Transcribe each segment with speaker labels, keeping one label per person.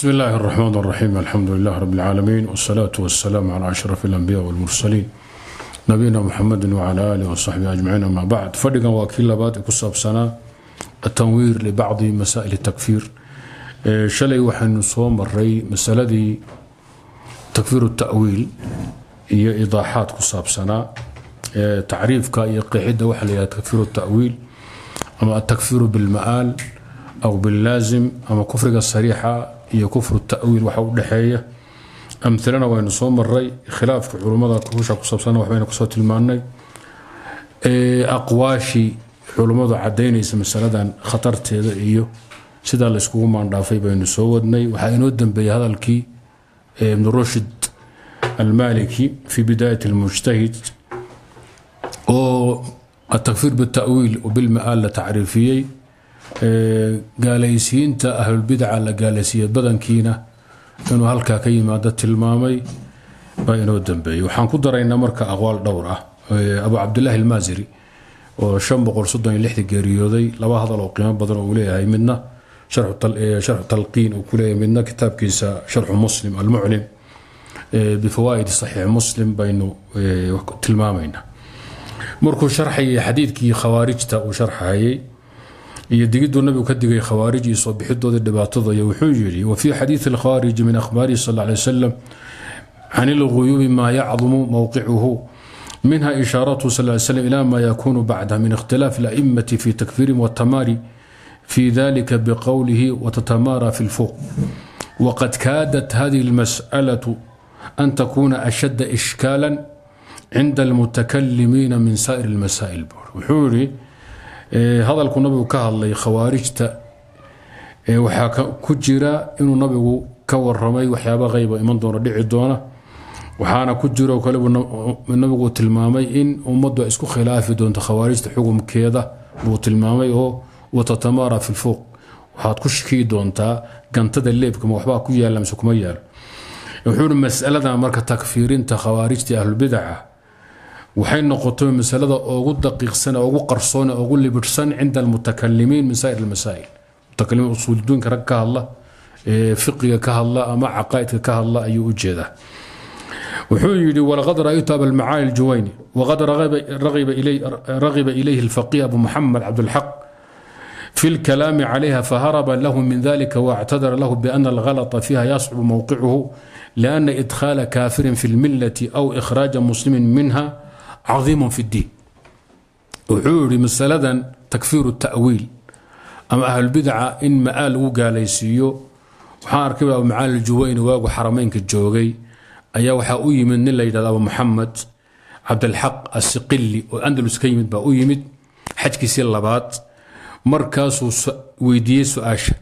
Speaker 1: بسم الله الرحمن الرحيم الحمد لله رب العالمين والصلاة والسلام على أشرف الأنبياء والمرسلين نبينا محمد وعلى آله وصحبه أجمعين أما بعد فدقا وكيل لباد كسب سنة التنوير لبعض مسائل التكفير شلي وحن صوم الري مسألة تكفير التأويل هي إيضاحات كسب سنة تعريف كاي قاعدة وحل تكفير التأويل أما التكفير بالمآل أو باللازم أما كفر الصريحة iyo kufru tawiil waxa u dhexeeya amilana waynu soo maray khilaafka culummada husha ku saabsan waxbaynu ku soo tilmaanay aqwaashii culummadu cadaynaysa masaladan khatarteeda iyo sidaa layskugu maandhaafay baynu soo wadnay. Waxaa inoo dambeeyey hadalkii ibnu rushd almaliki fi bidaayat almujtahid oo atakfiir bitawiil bilmaal la tacriifiyey gaalaysiinta ahlulbidca la gaalaysiiya badankiina inuu halkaa ka yimaado tilmaamay baa inoo dambeeyey. Waxaan ku daraynaa marka aqwaal dhowr ah. Abu cabdilaahi almaasiri oo geeriyooday laba hadal oo qiimo badan oo uu leeyahay midna sharxu talqiin uu ku leeyahay midna kitaabkiisa sharxu muslim almuclim bifawaa'id saxiix muslim baynu tilmaamaynaa. Markuu sharxayay xadiidkii khawaarijta uu sharxayay يدقد النبي كدق الخوارج يصب حدود الدباطضة وحجري وفي حديث الخارج من أخبار صلى الله عليه وسلم عن الغيوب ما يعظم موقعه منها إشارات صلى الله عليه وسلم إلى ما يكون بعدها من اختلاف الأئمة في تكفيرهم والتماري في ذلك بقوله وتتمارى في الفوق وقد كادت هذه المسألة أن تكون أشد إشكالا عند المتكلمين من سائر المسائل وحوري hadalku nabigu ka hadlay khawaarijta waxaa ku jira inuu nabigu ka waramay waxyaaba qayba iman doona dhici doona. Waxaana ku jiro kale nabigu tilmaamay in ummaddu isku khilaafi doonto khawaarijta xukumkeeda. Buu tilmaamay oo watatamara fi lfuuq. Waxaad ku shikii doontaa gantada leebka ma waxbaa ku yaalla mise kuma yaalo wuxuu masaladan marka takfiirinta khawaarijta ahlulbidaca waxay noqotay masalada ugu daqiiqsan ugu qarsoon ugu libidhsan cinda almutakalimiin min saa'ir almasaa'il mutakalimiin usuulidiinka rag ka hadla fiqiga ka hadla ama caqaa'idka ka hadla ayuu u jeedaa wuxuu yidhi walaqad ra'aytu abalmacaali aljuwayni waqad ragiba ilayhi alfaqih abu muxamed cabdulxaq في الكلام عليها فهرب له من ذلك واعتذر له بأن الغلط فيها يصعب موقعه لأن إدخال كافر في الملة أو إخراج مسلم منها caiim fi diin wuxuu yidhi masaladan takfiiru tawiil ama ahlulbidaca in ma'aal lagu gaalaysiiyo waxaan arkayba abu macaali juwayni waagu xarameynka joogay ayaa waxaa u yimid nin la yidhahdo abu muxamed cabdilxaq asiqili oo andalus ka yimid baa u yimid xajkiisii labaad markaasuu weydiiyey su'aasha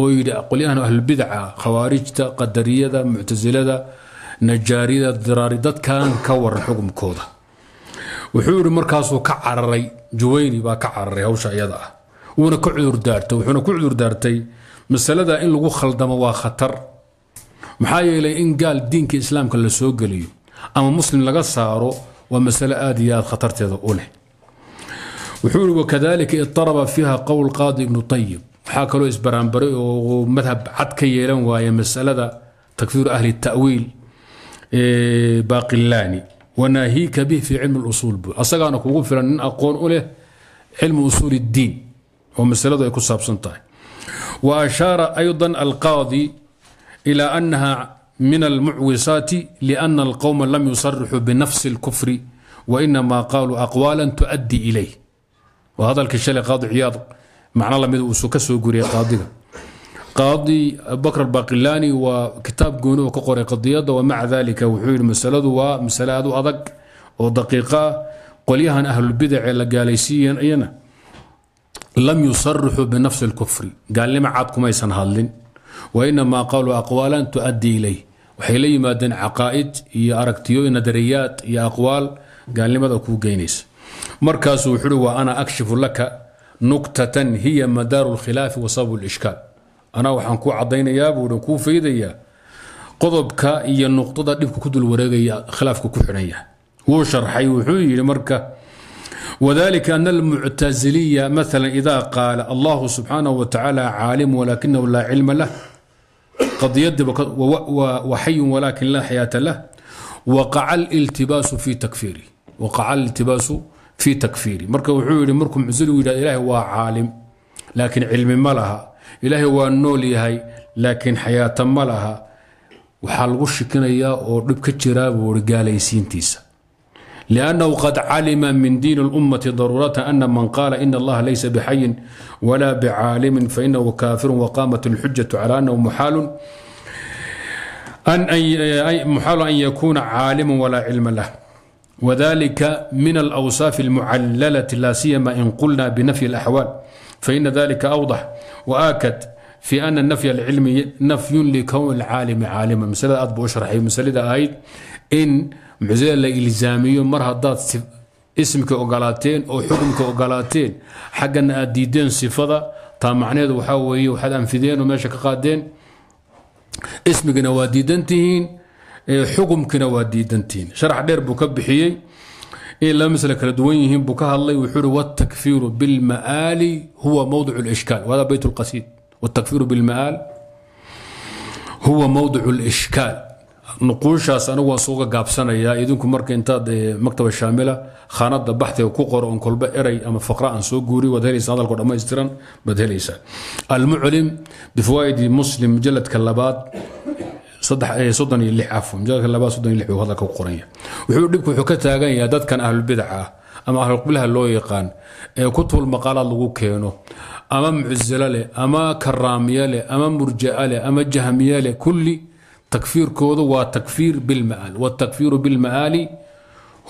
Speaker 1: oo yidhi qolyahan ahlulbidaca khawaarijta qadariyada muctasilada najaariyada diraari dadkan ka waran xukumkooda wuxuu yidhi markaasuu ka cararay juwayni baa ka cararay hawsha iyada ah. Wuuna ka cudurdaartay wuxuuna ku cudurdaartay masalada in lagu khaldamo waa khatar. Maxaa yeelay in gaal diinka islaamka la soo geliyo ama muslim laga saaro waa masalo aad iyo aad khatarteeda u leh. Wuxuu yidhi wakadalika idaraba fiiha qowl qaadi ibnu ayib waxaa kaloo isbaraanbaray oo madhab cad ka yeelan waaya masalada takfiiru ahli tawiil baqilaani وناهيك به في علم الأصول. أصغانا كوغو أن أقول له علم أصول الدين. ومسألة يكون سابسن وأشار أيضا القاضي إلى أنها من المعوصات لأن القوم لم يصرحوا بنفس الكفر وإنما قالوا أقوالا تؤدي إليه. وهذا الكشالي قاضي عياض. معنى الله مدوسو كسو قريه قاضي qaadi abubakr albaqilaani waa kitaab gooni oo ka qoray qadiyadda wamaca dalika wuxuu yidhi masaladu waa masale aad u adag oo daqiiqa ah qolyahan ahlulbidace la gaalaysiiyana lam yusarixuu binafsi اlkufri gaalnimo cad kumaysan hadlin. Wainamaa qaaluu aqwaalan tuؤddi ilayh. Waxay la yimaadeen caqaa'id iyo aragtiyo nadariyaad iyo aqwaal gaalnimada kuu geynaysa. Markaasuu wuxuu uhi wa ana akshifu laka nuktatan hiya madaaru lkhilaafi wa sababu lishkaal anaa waxaan ku caddaynayaa buuhi kuu faydayaa qodobka iyo nuqdada dhibka ku dul wareegaya khilaafka ku xidhan yahay. Wuu sharxay wuxuu yidhi marka وذلك أن المعتزلية مثلا إذا قال الله سبحانه وتعالى عالم ولكنه لا علم له قد يد وحي ولكن لا حياة له وقع الالتباس في تكفيري وقع الالتباس في تكفيره مركب وحولي مركم عزلوا إلى إله وعالم لكن علم ما لها ilaahay waa nool yahay laakiin xayaata ma laha waxaa lagu shikinayaa oo dhib ka jiraa buu i gaalaysiintiisa لأنه قد علم من دين الأمة ضرورة أن من قال إن الله ليس بحي ولا بعالم فإنه كافر وقامت الحجة على أنه محال أن محال أن يكون عالم ولا علم له وذلك من الأوصاف المعللة لا سيما إن قلنا فإن dalika awdax waakad fi ana nafy alcilmi nafyun likowni lcaalimi caalima maslada aad buu u sharxay masalada ahayd in mucsilada la ilzaamiyo mar haddaad ismka ogolaateen oo xukumka ogolaateen xaggana aad diideen sifada taa macnaheedu waxaa weeye waxaad anfideen oo meesha ka qaadeen ismigana waa diidantihiin waa dheer buu ka inay laba masle kala duwan yihiin buu ka hadlay wuxuu uhi wاtakfiiru bilma'aali huwa mowdic اlishkaal wahada beyt اlqasiid wاtakfiiru bilma'aal huwa mowdic اlishkaal nuquushaas anigu waan suuga gaabsanayaa idinku marka intaad maktaba shaamila khaanada baxtiga ku qoro on kolba eray ama faqra aan soo guuriy waad helaysaa hadalko dhammaystiran baad helaysaa almuclim bifawaa'idi muslim mujaladka labaad Eh, soddon iyo lix af mujadka labaa soddon iyo lix buu hadalka ku qoranya wuxuu dhibku wuxuu ka taagan yahay dadkan ahlubidaca ah ama ahlulqiblaha loo yaqaan ee kutubul maqaalaad lagu keeno ama mucusilo leh ama karaamiye leh ama murja'a leh ama jahmiye leh. Kulli takfiirkoodu waa takfiir bilma'aal watakfiiru bilma'aali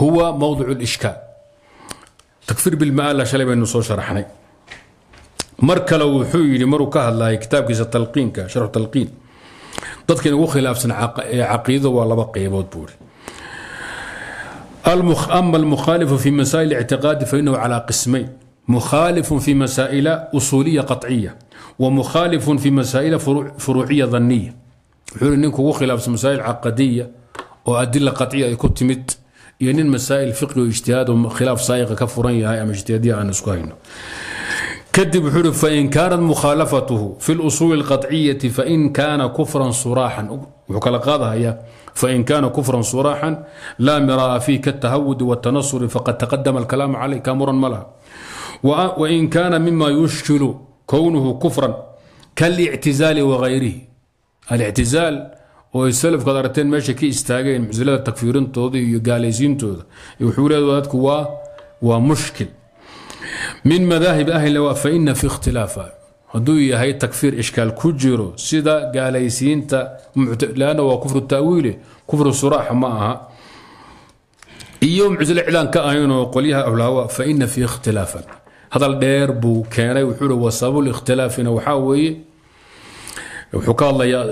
Speaker 1: huwa mowdicu lishkaal takfiir bilma'aal shalay baynu soo sharaxnay. Mar kale wuxuu yidhi maruu ka hadlayay kitaabkiisa talqiinka sharxu talqiin dadkan ugu khilaafsan caqiidada waa laba qaybood buuri. Ama almukhaalifu fi masaa'il ictiqaadi fainahu calaa qismayn mukhaalifun fi masaa'ila usuuliya qaciya wa mukhaalifun fi masaa'ila furuuciya daniya wuxuu i ninku ugu khilaafsan masaa'il caqadiya oo adila qaciya ay ku timid iyo nin masaa'il fiqi o ijtihaad khilaaf saa'iqa ka furan yahay ama ijtihaadya aan isku hayno kadib wuxuu uhi fain kaanat mukhaalafatuhu fi lusuuli alqaطciyati fain kaana kufran suraaxan. Wuxuu kala qaadahaya fain kaana kufran suraaxan laa miraa fiih kaatahawudi watanasuri faqad taqadama alkalaamu caleyh kaamuran ma laha. Wain kaana mima yushkilu kownuhu kufran kaاlictizaali wagayrihi alictizaal oo ay salafku ad aragteen meesha ka istaageen mucsilada takfiirintooda iyo gaalaysiintooda wuxuu leedaha dadku waa waa mushkil min madaahib ahli faina fi ikhtilaafa hadduu yahay takfiir ishkaal ku jiro sida gaalaysiinta lanna waa kufru taawiile kufru suraaxa ma aha. Iyo mucsil iclaan ka ahaynoo qolyaha ahlhawa faina fi ikhtilaafan hadal dheer buu keenay wuxuu hi wasababu ikhtilaafina waxaa weeye wuxuu ka hadlayaa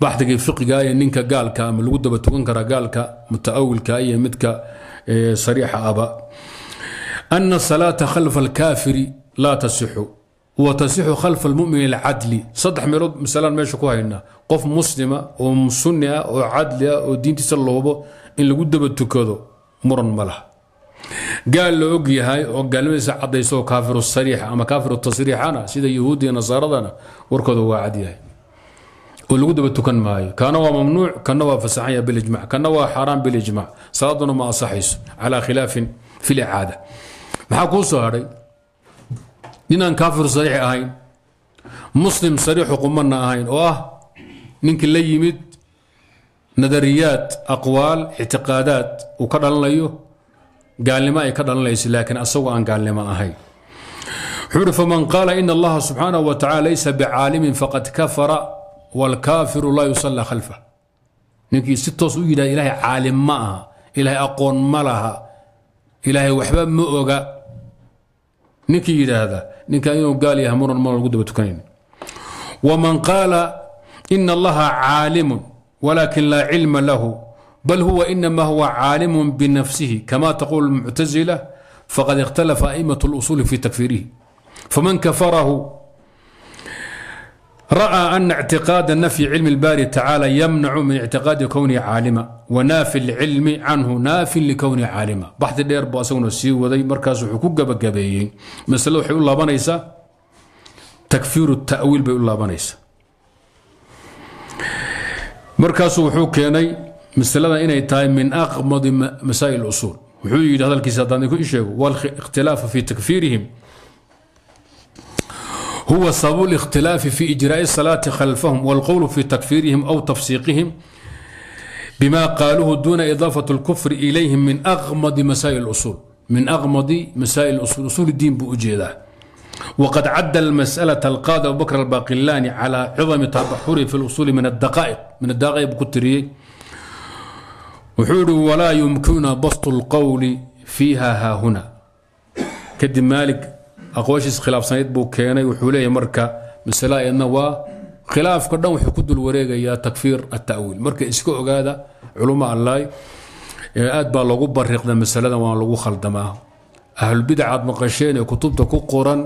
Speaker 1: baxdigii fiqiga ee ninka gaalka ama lagu daba tukan karaa gaalka mutaawilka iyo midka sariixa aba ana salaata khalfa alkaafiri laa tasixu wa tasixu khalfa almumin alcadli saddex meelood masalaan meesha ku haynaa qof muslima oo sunni ah oo cadli ah oo diintiisa loobo in lagu daba tukado muran ma gaal la og yahay oo gaalnimadiisa cadayso kaafiru sariixa ama kaafiru tasriixana sida yahuudi iyo nasaaradana warkooda waa cadyahay oo lagu daba tukan maayo kaana waa mamnuuc kana waa fasaxanya bilijmac kana waa xaaraan bilijmac salaaduna ma asaxayso calaa khilaafin fi licaada maxaa kuu soo hadhay ninaan kaafiru sariix ahayn muslim sariixu qumana ahayn oo ah ninkii la yimid nadariyaad aqwaal ictiqaadaad uu ka dhalanayo gaalnimo ay ka dhalanayso laakiin asagoo aan gaalnimo ahayn. Wuxuu uhi faman qaala ina allaha subxaanahu wa tacala laysa bicaalimin faqad kafara wاlkaafiru laa yusallaa khalfa ninkii si toos u yidhahda ilaahay caalim ma aha ilaahay aqoon ma laha ilaahay waxba ma oga ninkii yidhaahda ninkan inuu gaal yahay muran ma lagu daba tukanayn waman qaala ina allaha caalimun walakin laa cilma lahu bal huwa inama huwa caalimu binafsihi kama taqul muctazila faqad ikhtalafa a'imaة اlusuuli fi takfiirihi faman kafarahu ra'ى ana اctiqaada nafyi cilmi اlbaari tacaalى yamnacu min ictiqaadi kownihi caalima wanaafi اlcilmi canhu naafin likownihi caalima baxdi dheer buu asaguna sii waday markaas wuxuu ku gabagabeeyey masle waxay u laabanaysaa takfiiru ta'wiil bay u laabanaysaa markaasuu wuxuu keenay masalada inay tahay min aqmadi masaa'il usuul wuxuu yidhi hadalkiisa haddaan idinku sheego walikhtilaafu fi takfiirihim huwa sababu الاkhtilaafi fi ijraaءi الsalaaةi khalfahum wاlqowl fi takfiirihim aw tafsiiqihim bma qaaluhu duna idaafaة اlkufr ilayhim min aqmadi masaa'il usul min aqmadi masaa'il usul usul diin buu ujeedaa wqad cadda اlmasأlaة alqaadi abubakr albaqilani calى cidami tabaxuri fi اlusul min adaqaa'iq min adaqaa'iq buu ku tiriyey wuxuu ihi walaa yumkinuna bastu اlqowli fiiha haahuna kadib maalik aqwaashiis khilaafsanayd buu keenay. Wuxuu leeyahy marka masale ayadna waa khilaafka dhan wuxuu ku dul wareegayaa takfiir atawiil marka iska ogaada culummo allaay aad baa loogu bariiqda masaladan waa lagu khaldamaa. Ahlulbidac aad maqasheen ee kutubta ku qoran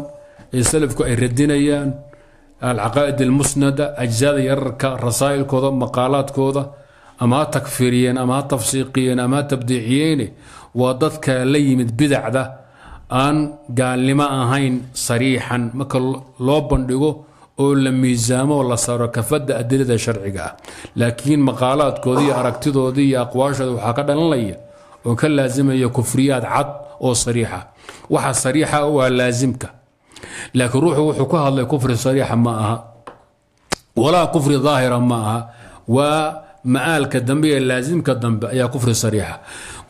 Speaker 1: ee salafku ay radinayaan alcaqaa'id almusnada ajzaada yararka rasaa'ilkooda maqaalaadkooda ama ha takfiiriyeen ama ha tafsiiqiyeen ama ha tabdiiciyeene waa dadka la yimid bidacda aan gaalnimo ahayn sariixan. Marka loo bandhigo oo la miisaamo oo la saaro kafadda adilada sharciga ah. Laakiin maqaalaadkooda iyo aragtidooda iyo aqwaashooda waxaa ka dhalanaya oo ka laasimaya kufriyaad cad oo sariixa waxa sariixa waa laasimka laakiin ruuxu wuxuu ka hadlay kufri sariixa ma aha. Walaa kufri daahira ma aha. Waa ma'aalka dambe ee laasimka dambe ayaa kufri sariixa.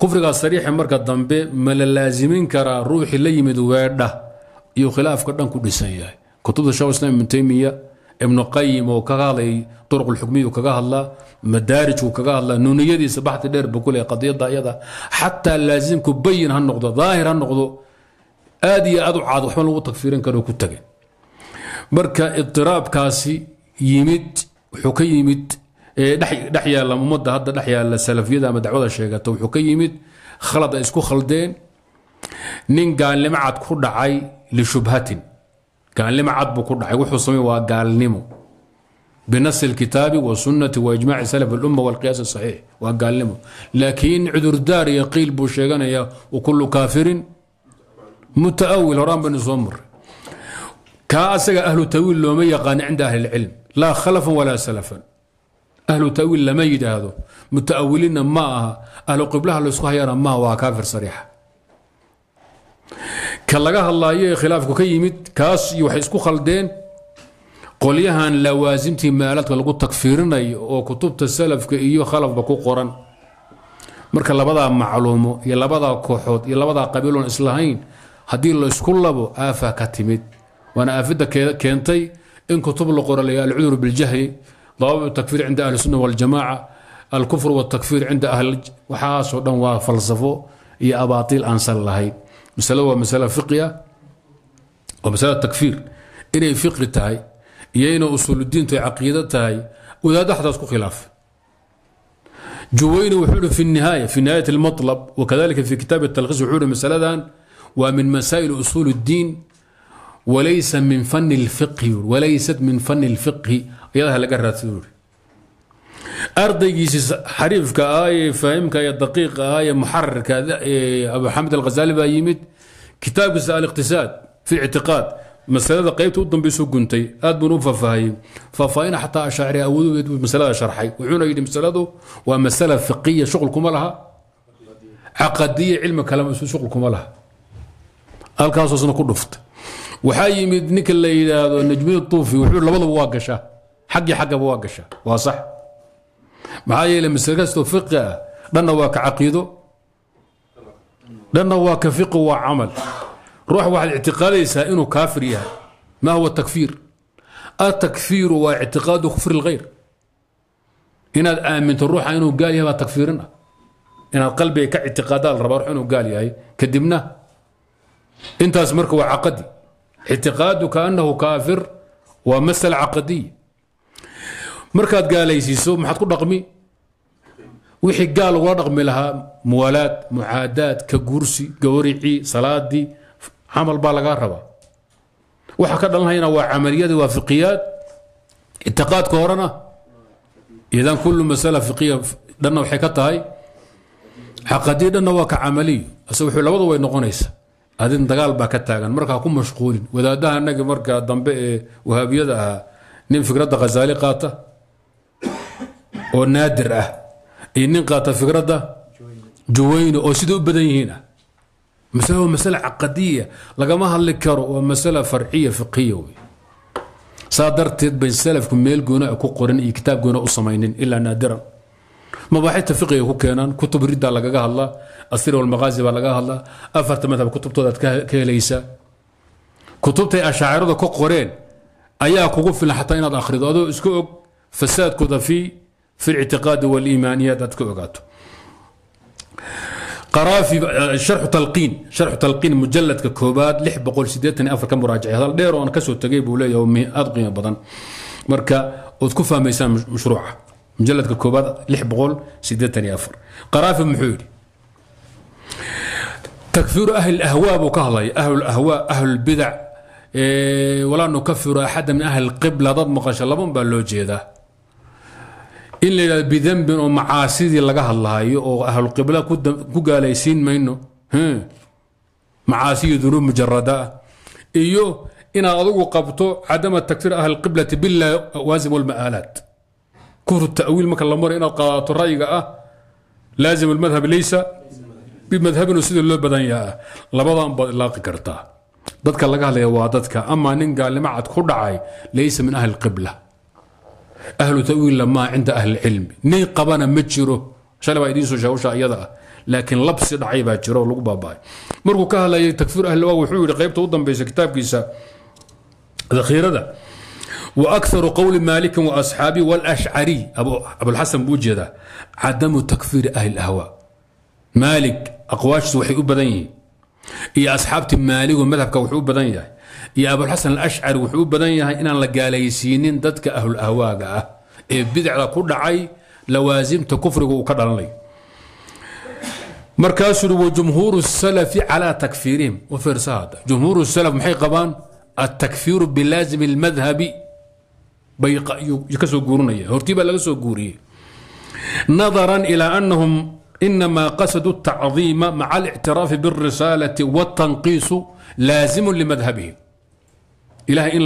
Speaker 1: Kufrigaas sariixa marka dambe ma la laasimin karaa ruuxii la yimid weedha iyo khilaafka dhan ku dhisan yahay. Kutubta shekh islam ibnu taymiya ibnu qayim oo kaga hadlay turuq lxukmiyu kaga hadlaa madaarijku kaga hadlaa nuuniyadiisa baxdi dheer bu kule qadiyada ayada xataa laasimku bayin ha noqdo daahir ha noqdo aad iyo aad u caad waxba lagu tagfiirin karo ku tage marka idiraabkaasi yimid wuxuu ka yimid dhex yaalla ummadda hadda dhex yaalla salafiyada ama dacwada sheegata wuxuu ka yimid khalad ay isku khaldeen nin gaalnimo cad ku dhacay lishubhatin gaalnimo cad buu ku dhacay wuxuu samey waa gaalnimo binas اlkitaabi wاsunati waijmaci salaf اlumma wاlqiyaas الصaxiix waa gaalnimo laakiin cudurdaar iyo qiil buu sheeganaya wakulu kaafirin mutaawil horaan baynu soo maray kaa asaga ahlu tawiil looma yaqaano cinda ahli اlcilm ahlu tawiil lama yidhaahdo mutaawiliinna ma aha ahlu qiblaha laysku hayana maaha waa kaafir sariixa ka laga hadlaayo ee khilaafku ka yimid kaas iyo waxay isku khaldeen qolyahan lawaasimtii maaladka lagu takfiirinayo oo kutubta salafka iyo khalafba ku qoran marka labadaa macluumo iyo labadaa kooxood iyo labadaa qabiiloon islahayn haddii laysku labo aafa ka timid waana aafida keentay in kutub la qora laya alcudur biljahli dawaabit takfiir cinda ahli sunna waljamaaca alkufr waltakfiir cinda ahli waxaasoo dhan waa falsafo iyo abaatiil aan sal lahayn masalo waa masale fiqiya waa masale takfiir inay fiqi tahay iyo inay usuuludiintu ay caqiido tahay wadaadda xataas ku khilaafay juwayni wuxuu ihi fi nihaaya fi nihaayat almatlab wakadalika fi kitaab talkhiis wuxuu ihi masaladan waa min masaa'il usuul الdiin walaysa min fani اlfiqhi walaysat min fani اlfiqhi يلا لقى الرسول أرضي جيسيس حريف كآية فهم كآية دقيقة آية محرر كذا إيه، أبو حمد الغزالي بايمت كتاب سأل الاقتصاد في اعتقاد. مسألة قيب تودن بيسوق قنتي أد بنو ففاهي ففاين حتى أشعري أود مسألة شرحي. وعون أيدي مسألة ومسألة فقهية شغل كمالها. عقدية علم كلام شغل كمالها. الكاسوس نقول نفط وحايم نيك اللي نجمين الطوفي. وحلو لبضه واقشة. Xaggii xaggaba waa gashaa waa sax. Maxaa yeele masale kastoo fiqi ah dhanna waa ka caqiido. Dhanna waa ka fiqi waa camal. Ruux waxaad ictiqaadaysaa inuu kaafir yahay. Ma huwa takfiir? Atakfiiru waa ictiqaadu kufri اlghayr inaad aaminto ruuxa inuu gaal yahay baa takfiirin ah inaad qalbiga ka ictiqaadaa la rabaa ruux inuu gaal yahay. Kadibna intaas marka waa caqadi. Ictiqaaduka anahu kaafir waa masala caqadiya markaad gaalaysiiso maxaad ku dhaqmi? Wixii gaal lagula dhaqmi lahaa muwaalaad mucaadaad ka gursi gawricii salaadii camal baa lagaa rabaa. Waxa ka dhalanhayana waa camaliyada waa fiqiyaad ictiqaadka horena idan kullu masala fiqiya dhanna waxay ka tahay caqadiya dhanna waa ka camaliyo ase wuxuu labadu way noqonaysa adin dagaal baa ka taagan markaa ku mashquulin. Wadaadaha anagi markaa dambe ee wahaabiyada ahaa nin fikradda khazaali qaata oo naadir ah iyo nin qaata fikradda juwayni oo sida u badan yihiin ah. Masale waa masale caqadiya lagama hadli karo waa masale farciya fiqiya wey saa darteed bay salafku meel goona ku qorin iyo kitaab goona u samaynin ilaa naadiran. Mabaaxita fiqiga ku keenaan? Kutub ridda lagaga hadlaa asir walmaqaazi baa laga hadlaa afarta madhab kutubtooda aad ka helaysaa kutubtay ashaacirada ka qoreen ayaa kugu filan xataa inaad akhrido adoo iska og fasaadkooda fi fi lictiqaadi waliimaaniyaat aad ka ogaato sharxu talqiin mujaladka koobaad ka muraajacay hadal dheer oo aan ka soo tegay buu leeyahay aad qiimo badan marka ood ku fahmaysaan mashruuca mujaladka koobaad qaraafi muxuu yidhi takfiiru ahli ahwaa buu ka hadlaya ahlu ahwaa ahlu bidac walaa nukafiru axada min ahli qibla dad maqasha laban baa loo jeedaa in la yidhahdo bidembin oo macaasidii laga hadlahayo oo ahlulqibla ku gaalaysiin mayno macaasiyo dunuub mujarada ah iyo inaad adigu qabto cadama takfiir ahli qiblati bilawaasim walma'aalaat kufru ta'wiil marka la marayo inaad qaadato ra'yiga ah laazim almadhab laysa bimadhabin sida loo badan yaha labadan baad ilaaqi kartaa. Dadka laga hadlaya waa dadka amaa nin gaalnimo cad ku dhacay laysa min ahli qibla ahlu tawiilla maa cinda ahli cilmi nin qabana ma jiro shalay baa idiin soo sheegusha iyada ah laakiin labsi dhacay baa jiro lagu baaba'ay markuu ka hadlayay takfiir ahli waa wuxuu yidhi qaybta u dambaysa kitaabkiisa dakhiirada akharu qowli maalikin wa asxaabi walashcari abulxasan buu jeedaa cadamu takfiiri ahli lahwaa maalik aqwaashiisu waxay u badan yihiin iyo asxaabtii maaligu madhabka wuxuu u badan yahay iyo abulxasan alashcari wuxuu u badan yahay inaan la gaalaysiinin dadka ahlul ahwaaga ah ee bidacda ku dhacay lawaasimta kufriga uu ka dhalanayo markaasuu ui wajumhuuru salafi calaa takfiirihim u fiirsa hadda jumhuuru salaf maxay qabaan altakfiiru bilaazimi almadhabi bay ka soo guurinaya hortii baa laga soo guuriyey nadaran ilaa anahum إنما قصدوا التعظيم مع الاعتراف بالرسالة ilaah in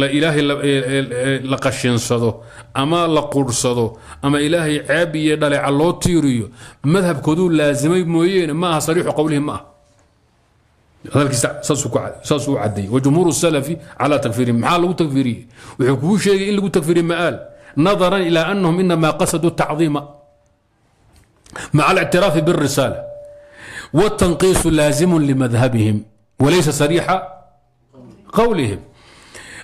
Speaker 1: la ilaahay la qashinsado ama la quursado ama ilaahay ceeb iyo dhaleeca loo tiiriyo madhabkooduu laasimay mooyeene ma aha sariixu qowlihi ma ah saas uu cadeeyey wajumhuuru salafi calaa takfiirihim maxaa lagu takfiiriyey wuxuu kugu sheegay in lagu takfiiriye ma'aal نظرا إلى أنهم إنما قصدوا التعظيم مع الاعتراف بالرسالة والتنقيص لازم لمذهبهم وليس صريحة qowlihim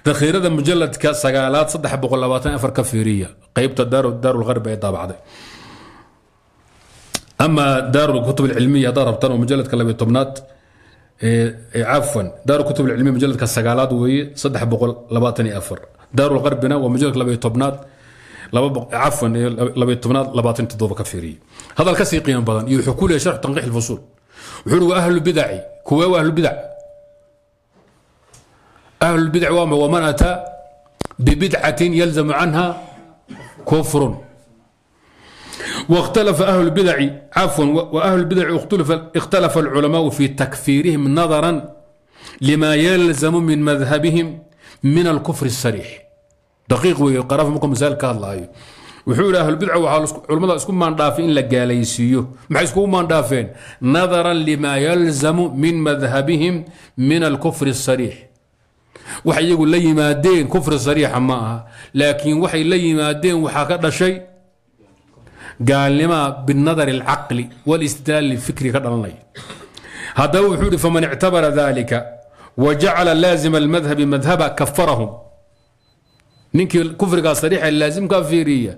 Speaker 1: dakhiirada mujaladka sagaalaad saddex boqol labaatan afar ka fiiriya qeybta daarulharb ee daabacday. Ama daaru kutub cilmiya rabtan oo mujaladka labay tobnaad cafwan daaru kutub mujaladka sagaalaad weeye saddex boqol labaatan iyo afar. Daarulharbina waa mujaladka labay tobnaad cafwan labay tobnaad labaatan toddoba ka fiiriya. Hadal ka qiimo badan iyo wuxuu ku leeyahay sharxu tanqiix lfusuul wuxuu hi waa ahlu bidaci kuwee ahlu bidac أهل البدع ومن أتى ببدعة يلزم عنها كفر. واختلف أهل البدع عفوا وأهل البدع اختلف اختلف العلماء في تكفيرهم نظرا لما يلزم من مذهبهم من الكفر الصريح. دقيق ويقرأ معكم مثال كالله وحول أهل البدع وعلماء اسكو ما ندافين لقاليسيو. ما اسكو ما ندافين نظرا لما يلزم من مذهبهم من الكفر الصريح. Waxay iyagu la yimaadeen kufri sariixa ma aha. Laakiin waxay la yimaadeen waxaa ka dhashay gaalnimaa binadari alcaqli walistidlaal lfikri ka dhalanaya haddaba wuxuu yidhi faman ictabara dalika wajacala laazima almadhabi madhaba kafarahum ninkii kufrigaa sariixa laazimkaa fiiriya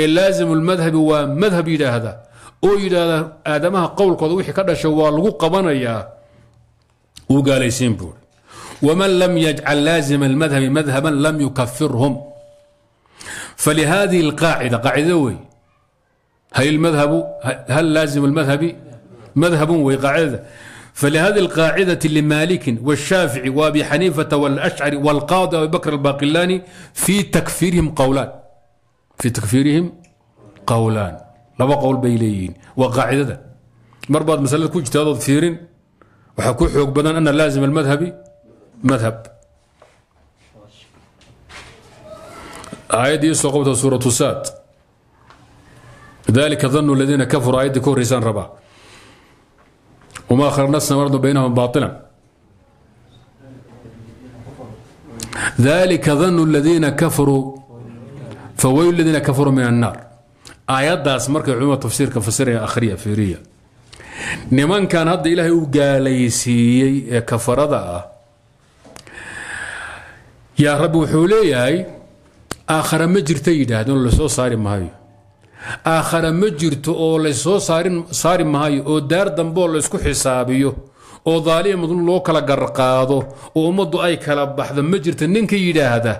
Speaker 1: ee laazimu lmadhabi waa madhab yidhaahda oo yidhaahda aadamaha qowlkooda wixii ka dhasha waa lagu qabanayaa wuu gaalaysiin buuri waman lam yajcal laazima almadhabi madhaban lam yukafirhum falihadihi alqaacida qaacida wey هل المذهب هل لازم المذهب؟ مذهب وقاعدة فلهذه القاعدة لمالك والشافعي وأبي حنيفة والأشعري والقاضي أبي بكر الباقلاني في تكفيرهم قولان. في تكفيرهم قولان. لما قول بيليين. وقاعدة. مربط مسألة كو اجتهاد كثير وحكو حق بدن أن لازم المذهب madhab aayaddii soo qabta suuratu saad dalika danu ladiina kafaruu aayaddii ka horraysaan rabaa wama khalaqna samaradu baynahum baatilan dalika danu ladiina kafaruu fawaylu ladiina kafaruu min annaar aayaddaas markay culumada tafsiirka fasiraya akhriya fiiriya nimankan hadda ilaahay u gaalaysiiyey kafarada ah yaa rabbi wuxuu leeyahay aakhara ma jirta yidhaahdeen oo la soo saari maayo. Aakhara ma jirto oo la soo saarin saari maayo oo daar dambe oo laysku xisaabiyo oo daaliya madlum loo kala garqaado oo ummaddu ay kala baxdo ma jirta ninka yidhaahda.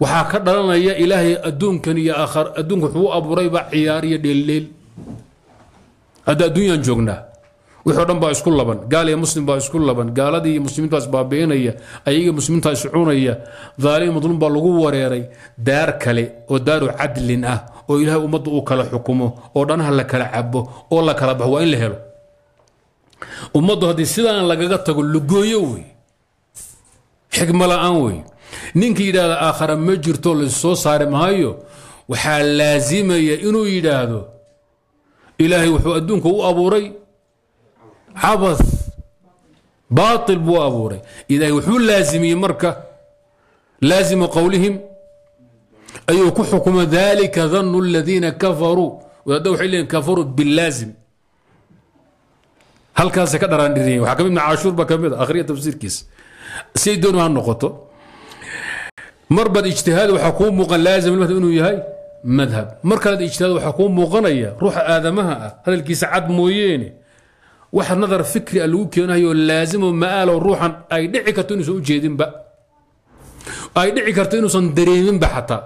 Speaker 1: Waxaa ka dhalanaya ilaahay adduunkan iyo adduunka wuxuu u abuurayba ciyaar iyo dheeldheel hadda adduunyaan joognaa wixii o dhan baa isku laban. Gaal iyo muslim baa isku laban. Gaaladii iyo muslimiinta isbaabi'inaya ayaga muslimiinta iscunaya daalim madlum baa lagu wareeray daar kale oo daaru cadlin ah oo ilaahay ummadda uu kala xukumo oo dhanaha la kala cabo oo la kala baxo waa in la helo. Ummaddu haddii sidaan lagaga tago lugooyo wey. Xikmo la'aan wey. Ninkii yidhaahda aakhara ma jirto lassoo saari maayo waxaa laasimaya inuu yidhaahdo ilaahay wuxuu adduunka u abuuray عبث باطل بو أبوري. إذا يحول لازمي مركة لازم قولهم أي أيوة كحكم ذلك ظن الذين كفروا. ودو حلين كفروا باللازم. هل كان سكدر عن دينه وحكم ابن عاشور بكمل آخرية تفسير كيس. سيدون النقطه مربد اجتهاد وحكوم مغن لازم المهد انه يهي مذهب. مركز اجتهاد وحكوم مغنية. روح آدمها. هذا الكيس عد مويني wax nadar fikri a lagu keenayo laazimo ma'aalo ruuxan ay dhici karto inuusan u jeedinba. Ay dhici karto inuusan dareeminba xataa.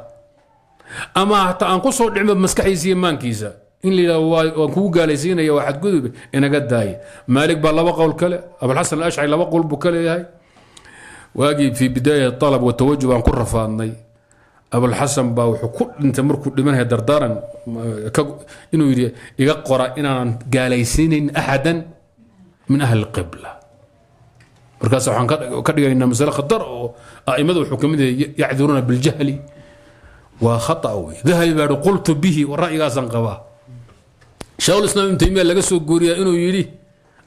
Speaker 1: Ama hataa aan ku soo dhicmo maskaxdiisa iyo maankiisa. In la yidhahdo waan kugu gaalaysiinaya waa xadgudube inaga daaya maalig baa laba qowl kale abulxasan alashcari laba qowl buu ka leeyahay. Waagii fii bidaaya alab watawajub aan ku rafaadnay. Abulxasan baa wuxuu ku dhintay markuu dhimanaya dardaaran inuu yidhi iga qora inaanan gaalaysiinayn axadan من أهل القبلة. مركز وحن كده يعني إن مسألة خطر أو أئمة الحكم يعذرون بالجهل وخطأ ذهب بعد قلت به والرأي غازن قوا شيخ الإسلام ابن تيمية لقى سوق قوريا إنه يلي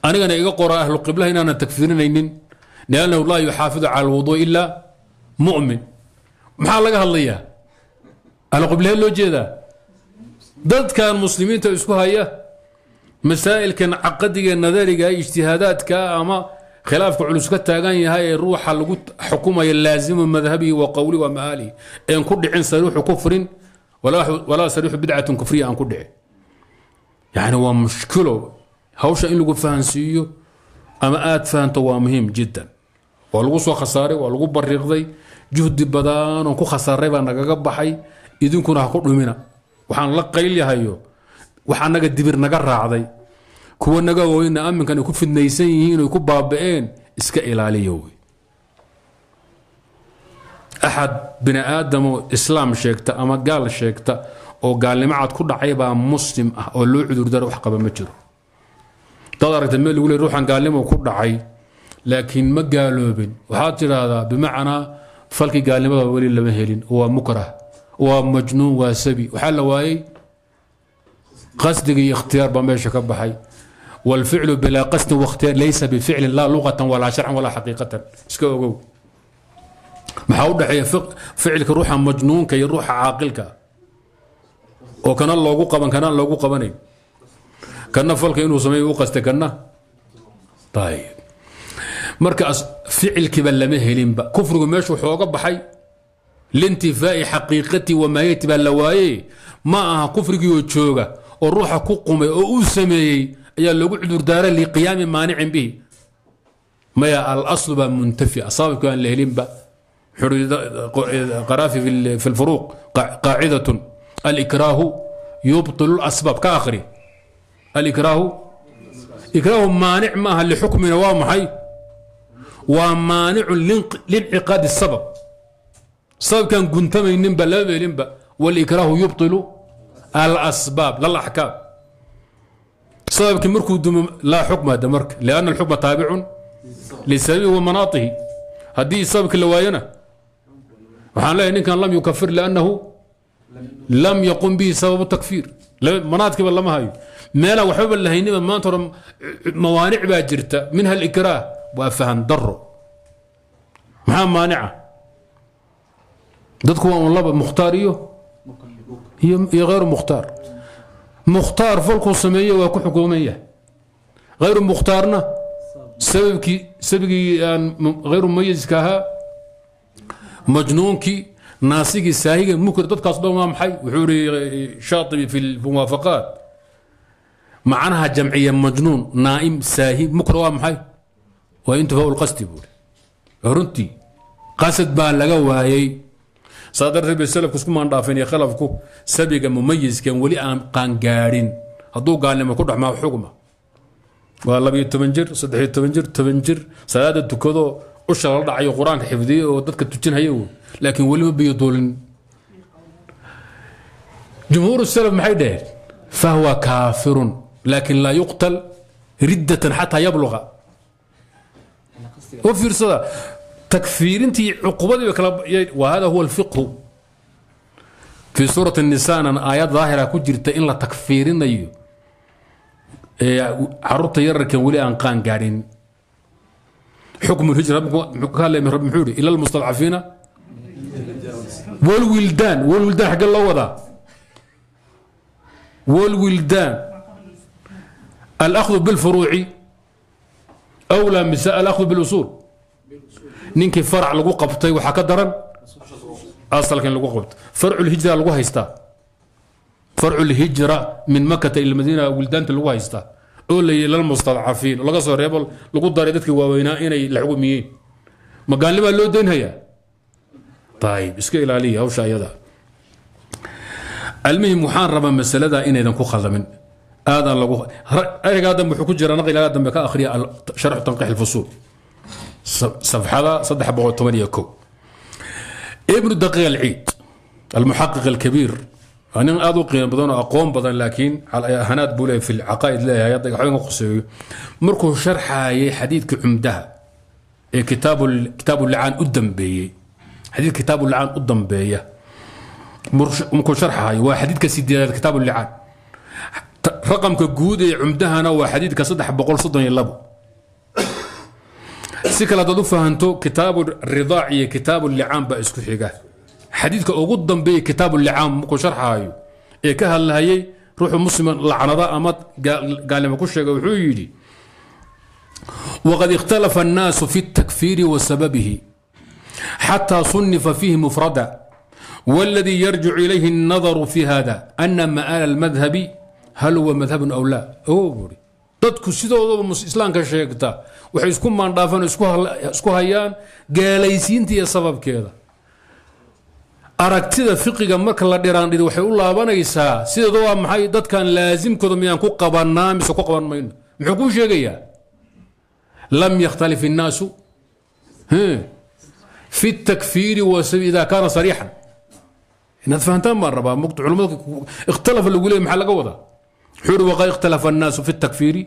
Speaker 1: أنا أنا إيقا أهل القبلة إن أنا تكفيرين لأنه لا يحافظ على الوضوء إلا مؤمن. maxaa laga hadlayaa ahlu qiblahe loo jeedaa كان muslimiinta isku هيا. مسائل كان عقد ان ذلك اجتهادات كأما خلاف علوس كتاغان هاي الروح لقط حكومة اللازم مذهبي وقولي ومآلي. إن كل عين صريح كفر ولا ولا صريح بدعة كفرية أن كل يعني هو مشكلة. هوش إن لقوا فانسيو أما آت فانتو مهم جدا. ولقوا خسارة خساري ولقوا جهد بدان وكو خساري بانا كغبحي إذن كنا حقوق منا وحنلقي اللي هيو wax annaga dibir naga raacday. Kuwa naga weyna aminkan ay ku fidnaysan yihiin oy ku baaba'een iska ilaaliya wey axad bini aadamoo islaam sheegta ama gaal sheegta oo gaalnimo ku dhacay baa muslim ah oo loo cudurdara wax qaba ma jiro. Dad aragta meel lagu le ruuxan gaalnimo ku dhacay laakiin ma gaaloobin. Waxaad tidhaahdaa bimacnaa falkii gaalnimada weli lama helin. Waa mukrah waa majnuun waa sabi. Waxaa la waayey qasdiga iyo ikhtiyaar baa meesha ka baxay. Wاlficlu bilaa qasdin wاkhtiyaar laysa bificlin laa luqatan walaa sharcan walaa xaqiiqatan. Iska ogow. Maxaa u dhexeeya ficilka ruuxa majnuunka iyo ruuxa caaqilka? Oo kana loogu qaban kanaan loogu qabanayn. Kana falka inuu sameey u qasta kana? Ayb marka ficilkiiba lama helinba. Kufrigu meesha wuxuu baxay lintifaa'i xaqiiqati wamaayati baa la waaye ma aha kufrigiioo jooga. Ku qumay oo uu sameeyey ayaa loogu cudurdaaray liqiyaami maanicin bihi. Maya alaslu baa muntafi sababki aan la helinba. قرافي في الفروق قاعدة الإكراه يبطل الأسباب كآخري الإكراه إكراه مانع معها لحكمنا وامحي ومانع لانعقاد السبب السبب كان كنت من ننبا لا ننبا والإكراه يبطل الأسباب لا الأحكام. سبب كمرك لا حكم هذا مرك. لأن الحكم تابع لسببه ومناطه. هذه سبب لواينا. وحان لا ان كان لم يكفر لأنه لم يقم به سبب التكفير. مناطق بل ما هاي. ميلا وحب اللهينبا ما ترى موانع باجرتا منها الإكراه. وافهم ضره ما مانعه ضدكم والله مختاريه. هي غير مختار. مختار فوق السمية وكو حكومية. غير مختارنا. سببكي سببكي يعني غير مميز كها مجنونكي ناسيكي ساهيكي ممكن تتقصد إمام حي وحوري شاطبي في الموافقات. معناها جمعية مجنون نائم ساهي حي. وانت هو القصد يقول. رنتي. قصد بان لقوا saa darteed bay salafku isku maandhaafeen iyo khalafku sabiga mumayiskan weli aan qaangaadhin hadduu gaalnimo ku dhexmaa xugma? Waa labiyo toban jir saddexiyo toban jir toban jir. Salaada tukadoo usha la dhacayo qur'aanka xifdiye oo dadka tujinhaya w laakiin weli ma biyo duulin. Jumhuur salaf maxay dhaheen? Fahwa kaafirun laakin laa yuqtal riddatan xataa yabluqa u fiirsada takfiirintii cuqubadii kala wa hada huwa alfiqhu fii suurati nisana aayad daahira ku jirta in la takfiirinayo caruurta yararkan weli aan qaan gaadhin xukm hijra muxuu ihi ila lmustadcafiina wlwildaan wlwildaan xagge loo wadaa wlwildaan alأkhذ bاlfuruuci أwlى mise alأkhذ bاlusuul ninkii farc lagu qabtay waxaa ka daran? Asalka lagu qabto farcu lhijra lagu haystaa farcu lhijra min makata ila madiina wildaanta lagu haystaa oo la yii lalmustadcafiin laga soo reebo lagu daray dadkii waaweynaa inay la magaalnimaa loo daynhayaa ayib iska ilaaliya hawsha ayada. Almuhim waxaan rabaa masalada inaydan ku khadamin aadaan lagu ergaa dambe wuxuu ku jira naqligaa dambe ka akhriya sharxu tanqix alfusuul صفحة صدح بقول ثمانية كو. ابن الدقيق العيد المحقق الكبير. أنا أدو يعني بدون أقوم بدن لكن على هنات بولي في العقائد لا يدق حلقة مركو شرح حديث كعمدها كتاب كتاب اللعان قدام بي. حديث كتاب اللعان قدام بي مركو شرحها وحديث كسيدي كتاب اللعان. رقم كجودي عمدها أنا وحديث كصدح بقول صدن يلبو si kale haddaad u fahanto kitaabu ridaac iyo kitaabu licaan baa isku xiga xadiidka ugu dambeeya kitaabu licaan markuu sharxaayo ee ka hadlahayay ruuxu muslima lacnada ama gaalnimo ku sheega wuxuu yidhi ikhtalafa annaasu fi اtakfiiri wa sababihi xatى صنف فيه مفردا والذي يرجع إليه النظر في هذا أن مآل المذهب هل هو مذهب أو لا أوبري dadku sidoodaba islaamka sheegta waxay isku maandhaafeen isku hayaan gaalaysiinta iyo sababkeeda aragtida fiqiga marka la dhiraandhidi waxay u laabanaysaa sideeda waa maxay dadkan laasimkooda miyaan ku qabanaa mise ku qaban mayno muxuu kuu sheegayaa lam yakhtalif الnaasu في التكفير إذا كان صريحا inaad fahantaan baan rabaa mugta culimada ikhtalafa lagu leeyay maxaa laga wadaa xuri waqad ikhtalafa الnaasu fi الtakfiiri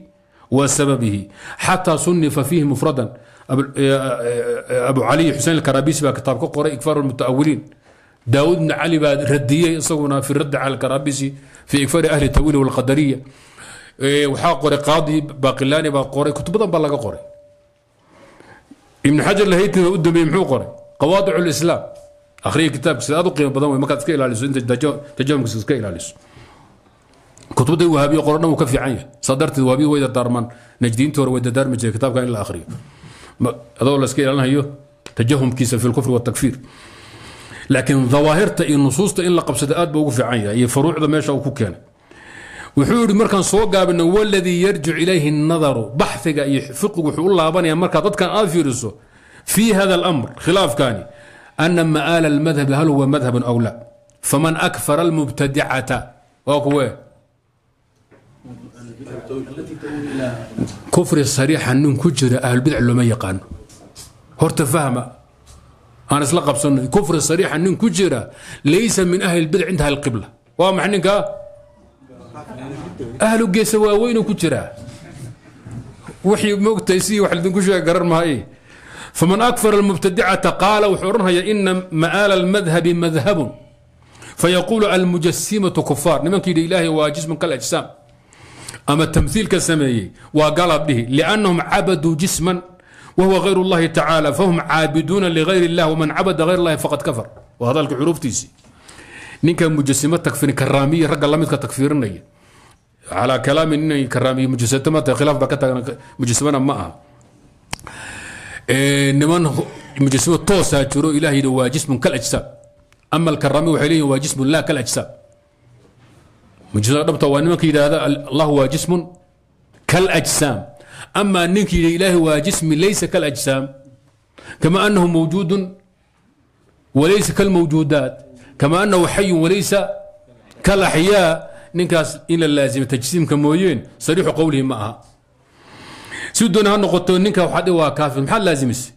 Speaker 1: wsababihi xataa sunifa fiihi mufradan. Abu eh, eh, cali xuseen alkarabisi baa kitaab ka qoray ikfaar mutaawiliin daawud bn cali baa radiyey isaguna fi raddi cala karabisi fi ikfaari ahli tawiil wlqadariya eh, waxaa qoray qaadi baqilaani baa qoray kutub badan baa laga qoray. Ibn xajar lahaytin u dambeeyey muxuu qoray? Qawaadic lislaam akhriya kitaabkiisa aad u qiimo badan wey markaad iska ilaaliso inta tajamkiisa iska ilaaliso. كتبتي وهابي قرنا وكفي عين صدرت وهابي ويدا الدارمان. نجدين تور ويدا الدار مجد كتاب كان إلى هذا ولا سكيل أنا هيو تجهم كيس في الكفر والتكفير. لكن ظواهر تأي النصوص تأي لقب سدآت بوقف عين هي فروع ذا ماشى وكوكان وحور مركان سوق انه والذي يرجع إليه النظر. بحثك يحفقه وحور الله بني مركان ضد كان آفيرسه في هذا الأمر خلاف كان أن مآل المذهب هل هو مذهب أو لا. فمن أكفر المبتدعة. وكوي kufri sariixa nin ku jira ahlulbidc looma yaqaano. Horta fahma. Aan isla qabsano kufri sariixa nin ku jira laysa min ahli اlbidc intaha اlqibla waa maxa ninkaa ahlu geesa waaweynu ku jiraa wixii moogtahay wax idinku sheega garan maaye faman akfara almubtadicata qaala wuxuu odhanhayaa ina ma'aala almadhabi madhabun. Fayaquulu almujasimatu kufaar nimankii yidhi ilaahay waa jismun kalajsaam أما التمثيل كسمي وقلب به لأنهم عبدوا جسما وهو غير الله تعالى فهم عابدون لغير الله ومن عبد غير الله فقد كفر. وهذا الحروف تيسي نينك مجسمة تكفير كرامية رق الله متك تكفيرنا على كلام إن كرامية مجسمة خلاف بكتا مجسمة ما إيه نمان مجسمة توسا ترو إلهي دوا جسم كالأجسام. أما الكرامي وحيلين هو جسم لا كالأجسام. Waa mujasmada dhabta waa nimanka yidhaahda allah waa jismun kalajsaam ama ninka yidhi ilaahi waa jismi laysa kalajsaam kama anahu mawjuudun walaysa kalmawjuudaat kama anahu xayun walaysa kalaxyaa ninkaas in la laazima tajsiimka mooyeen sariixu qowlihi ma aha. Si ha noqoto ninka dhihi waa kaafir maxaad laazimise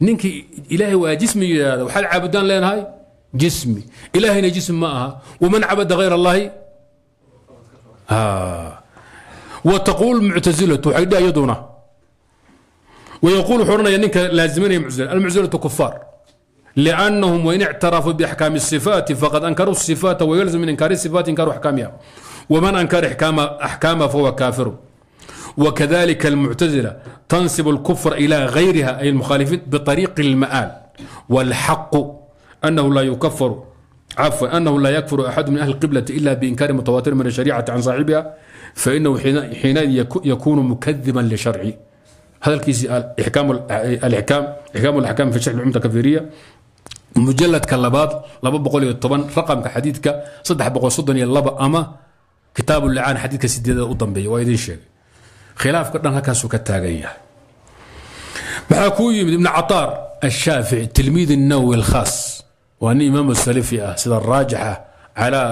Speaker 1: ninkii ilaahay waa jismi yidhaahda waxaad caabudaan leenahay? Jismi. Ilaahayna jismi ma aha. Waman cabada hayr allahi وتقول المعتزلة waxay dhihi iyaduna ويقول odhanaya ninka laazimanaya muctazila المعتزلة كفار. لأنهم وإن اعترفوا بأحكام الصفات فقد أنكروا الصفات ويلزم من إنكار الصفات إنكار أحكامها. ومن أنكر أحكام أحكامها فهو كافر. وكذلك المعتزلة تنسب الكفر إلى غيرها أي المخالفين بطريق المآل. والحق أنه لا يكفر عفوا أنه لا يكفر أحد من أهل القبلة إلا بإنكار متواتر من الشريعة عن صاحبها فإنه حينئذ يكون مكذبا لشرعي هذا الكيس احكام الإحكام إحكام الأحكام في شرح العمدة الكفيريه مجلد كلابات لبا بقول يطبن رقم كحديثك صدح بقول صدن يلبا أما كتاب اللعان حديثك سيدة ودنبي وايدين شيء خلاف كدن هكاسو كتاغيا محاكوي ابن عطار الشافعي تلميذ النووي الخاص. waa nin imaam salfi ah sida raajixa ah, calaa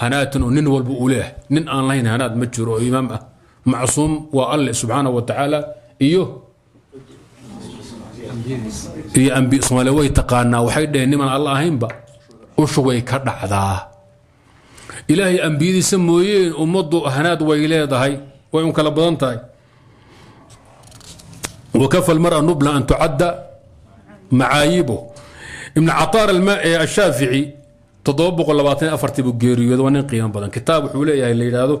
Speaker 1: hanaatin oo nin walba uu leeyahay. Nin aan lahayn hanaad ma jiro oo imaam ah. Macsuum waa alle subxaana wa tacaala iyo iyo ambi soomaaliya. Way taqaanaa waxay dhaheen niman alla ahaynba ushug ka dhacdaa. Ilaahay ambiyadiisa mooyeen ummaddu hanaad way leedahay way un kala badan tahay. Wakafa almara nubla an tucadda macaayibo ibn cataar ashaafici toddoba boqol labaatan afartii buu geeriyooda waa nin qiimo badan kitaab wuxuu leeyahay la yidhaahdo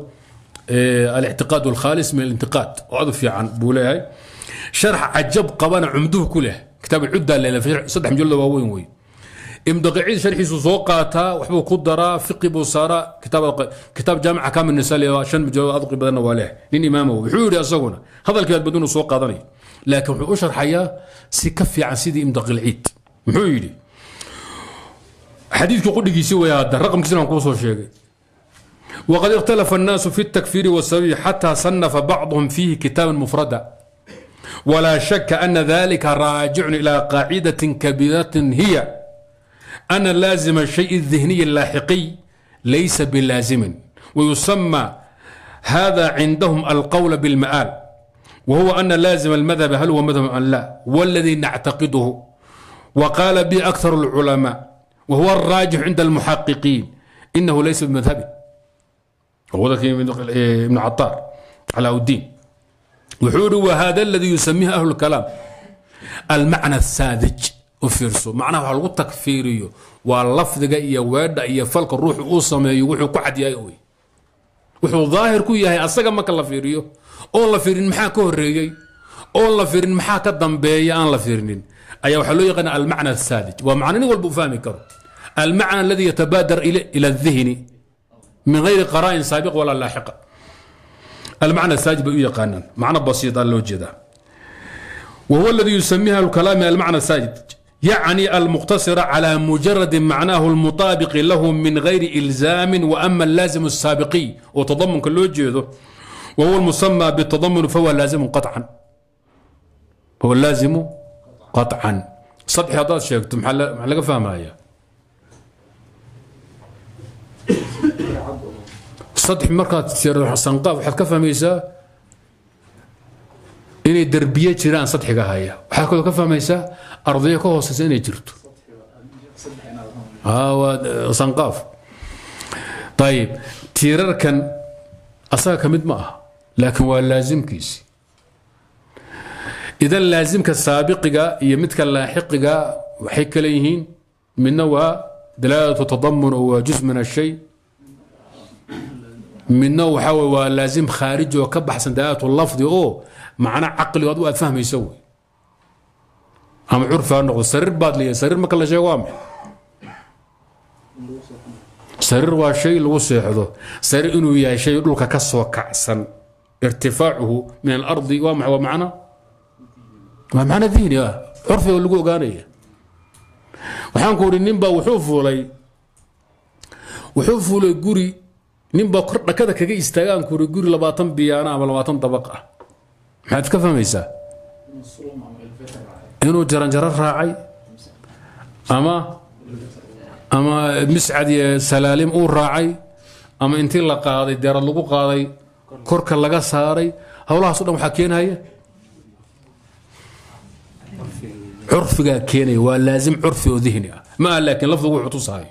Speaker 1: الاعتقاد الخالص من الانتقاد. وعضو في عن بولاي شرح عجب قبانا عمدوه كله. كتاب العدة اللي في صدح مجلد واوين وي. ام دقيعين شرحي سوقاتا وحبو قدرا فقه بوصارا كتاب كتاب جامع احكام النساء شن مجلد اذقي بدنا واليه. لين إمامه. وحوري اسقنا هذا الكتاب بدون سوق قادني لكن وحو أشرح حياه سكفي عن سيدي ام دقي العيد محوري حديثك قدقي سوى هذا الرقم كسر كوسو شيء. وقد اختلف الناس في التكفير والسبيل حتى صنف بعضهم فيه كتابا مفردا. ولا شك أن ذلك راجع إلى قاعدة كبيرة هي أن لازم الشيء الذهني اللاحقي ليس بلازم ويسمى هذا عندهم القول بالمآل وهو أن لازم المذهب هل هو مذهب أم لا والذي نعتقده. وقال به أكثر العلماء وهو الراجح عند المحققين إنه ليس بمذهبه هو ذاك ابن عطار علاء الدين وحور وهذا الذي يسميه أهل الكلام المعنى الساذج وفيرسو معناه waxaa lagu takfiiriyo waa lafdiga iyo weedha iyo falka ruuxu uu sameeyo wuxuu ku cad yahay wey wuxuu daahir ku yahay asaga marka la fiiriyo oon la fiirin maxaa ka horeeyey oon la fiirin maxaa ka dambeeya aan la fiirinin Almacna asaadij waa macna nin walba u fahmi karo almacna aladi yatabaadar ila الذهni من غير قرائن سابقة ولا لاحقة. المعنى الساجب يقانا. معنى بسيط لو جدا وهو الذي يسميها الكلام المعنى الساجد يعني المقتصر على مجرد معناه المطابق له من غير إلزام وأما اللازم السابقي. وتضمن كل جيده وهو المسمى بالتضمن فهو لازم قطعا. هو اللازم qaطcan sadx haddaad sheegto maa maxaa laga fahmaya sadx markaad sanqaaf waxaad ka fahmaysaa inay derbiye jiraan sadxiga haya. Waxaad kaloo ka fahmaysaa ardayo ka hooseysa inay jirto. Ah, sanqaaf ayib tiirarkan asaga ka mid ma aha laakiin waa laasimkiisi idan laasimka saabiqiga iyo midka laaxiqiga waxay kale yihiin midna waa dalaalatu tadamun oo waa jus min ashay midna waxaa wey waa laazim khaariji oo ka baxsan dalaalatu lafdi oo macna caqli adu aad fahmayso wey ama curfi ha noqdo sariir baad leeyahay sariir marka la sheego waa maxay sariir waa shay lagu seexdo sariir inuu yahay shay dhulka ka soo kacsan irtifaacuhu min alardi waa maxay waa macna waa macno diini ah curfiga lagu ogaanaya. Waxaan ku idhi ninbaa wuxuu fuulay. Wuxuu fuulay guri. Ninbaa kor dhakada kaga istaagaan ku idhi guri labaatan biyaana ama labaatan dabaq ah. Maxaad ka fahmaysaa? Inuu jaranjaro raacay? Ama ama miscad iyo salaalim uu raacay? Ama intii la qaaday deerad lagu qaaday korka laga saaray? Howlahaas o dhan waxaa keenaya curfigaa keenaya waa laasim curfi oo dihni ah. Ma laakiin lafdigu wuxuu tusaayo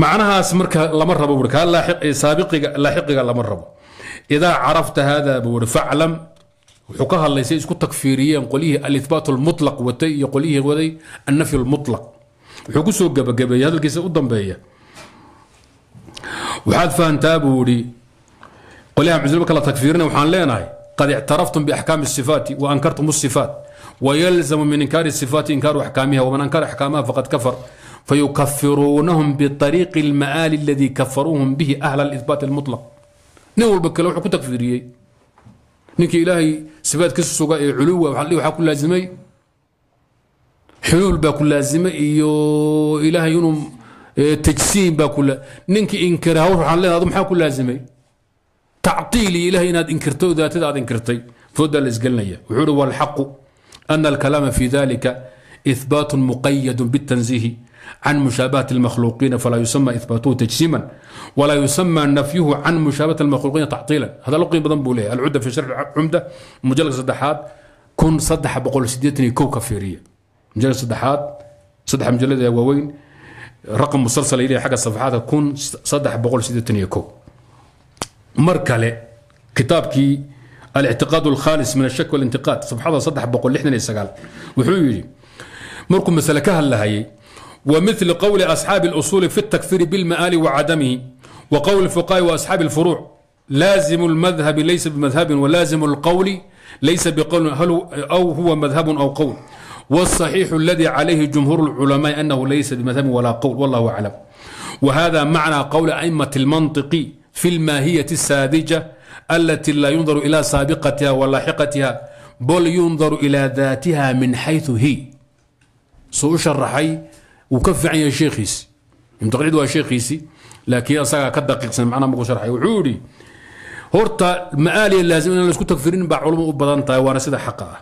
Speaker 1: macnahaas marka lama rabo wuri saabiqiga laaxiqiga lama rabo. Idaa carafta hada buu wuri faclam wuxuu ka hadlaysay isku takfiiriyeen qolyihii alibaat lmutlaq watay iyo qolyihii waday annafy lmutlaq wuxuu ku gabagabeeyey hadalkiisa u dambeeya. Waxaad fahantaa buu idhi qolyaha muslimiinka la takfiirina waxaan leenahay qad ictaraftum biaxkaami sifaati wa ankartum sifaat. ويلزم من إنكار الصفات إنكار أحكامها ومن أنكر أحكامها فقد كفر فيكفرونهم بطريق المآل الذي كفروهم به أهل الإثبات المطلق نول بك لو حكو تكفيريي نيك إلهي صفات كس سوغا علو وحلي وحكو لازمي حلول باكو لازمي إيو إلهي ينم تجسيم باكو نينك إنكرها وحان لنا هذا محاكو لازمي تعطيلي إلهي إناد إنكرتو ذات ذات إنكرتي فودا الإسقلنا وحول والحق أن الكلام في ذلك إثبات مقيد بالتنزيه عن مشابهة المخلوقين فلا يسمى إثباته تجسيما ولا يسمى نفيه عن مشابهة المخلوقين تعطيلا هذا لقي بضم بوليه العدة في شرح العمدة مجلد صدحات كن صدح بقول سديتني كو كفيرية مجلد صدحات صدح مجلد يا وين رقم مسلسل إليه حق الصفحات كن صدح بقول سديتني كو مركلة كتابكي الاعتقاد الخالص من الشك والانتقاد. صفحة صدح بقول لحنا يسقال وحيري مركم مسألة كهل ومثل قول أصحاب الأصول في التكفير بالمآل وعدمه وقول الفقهاء وأصحاب الفروع لازم المذهب ليس بمذهب ولازم القول ليس بقول هل أو هو مذهب أو قول. والصحيح الذي عليه جمهور العلماء أنه ليس بمذهب ولا قول والله أعلم. وهذا معنى قول أئمة المنطق في الماهية الساذجة التي لا ينظر إلى سابقتها ولاحقتها بل ينظر إلى ذاتها من حيث هي. سوش الرحي وكف عن شيخيس يمتقعد شيخيسي لكن أصلا كدقيق سنة معنا مقوش رحي وعوري هورتا المعالي اللازم أن نسكو تكفرين باع علم أبضان طيوان سيدة حقا.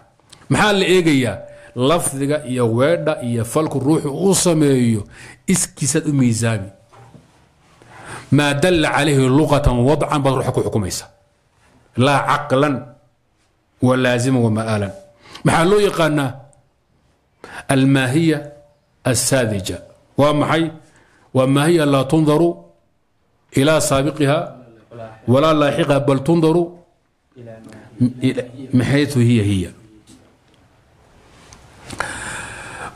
Speaker 1: محال لإيقيا لفظ يا ويدا يا فلك الروح وصميو اسكيسات ميزامي ما دل عليه لغة وضعا بروحك حكوميسه laa caqlan walaazima wamaalan maxaa loo yaqaanaa almaahiya assaadija? Waa maxay? Waa maahiya laa tundaru ilaa saabiqiha walaa laaxiqha bal tundaru min xayu hiya hiya.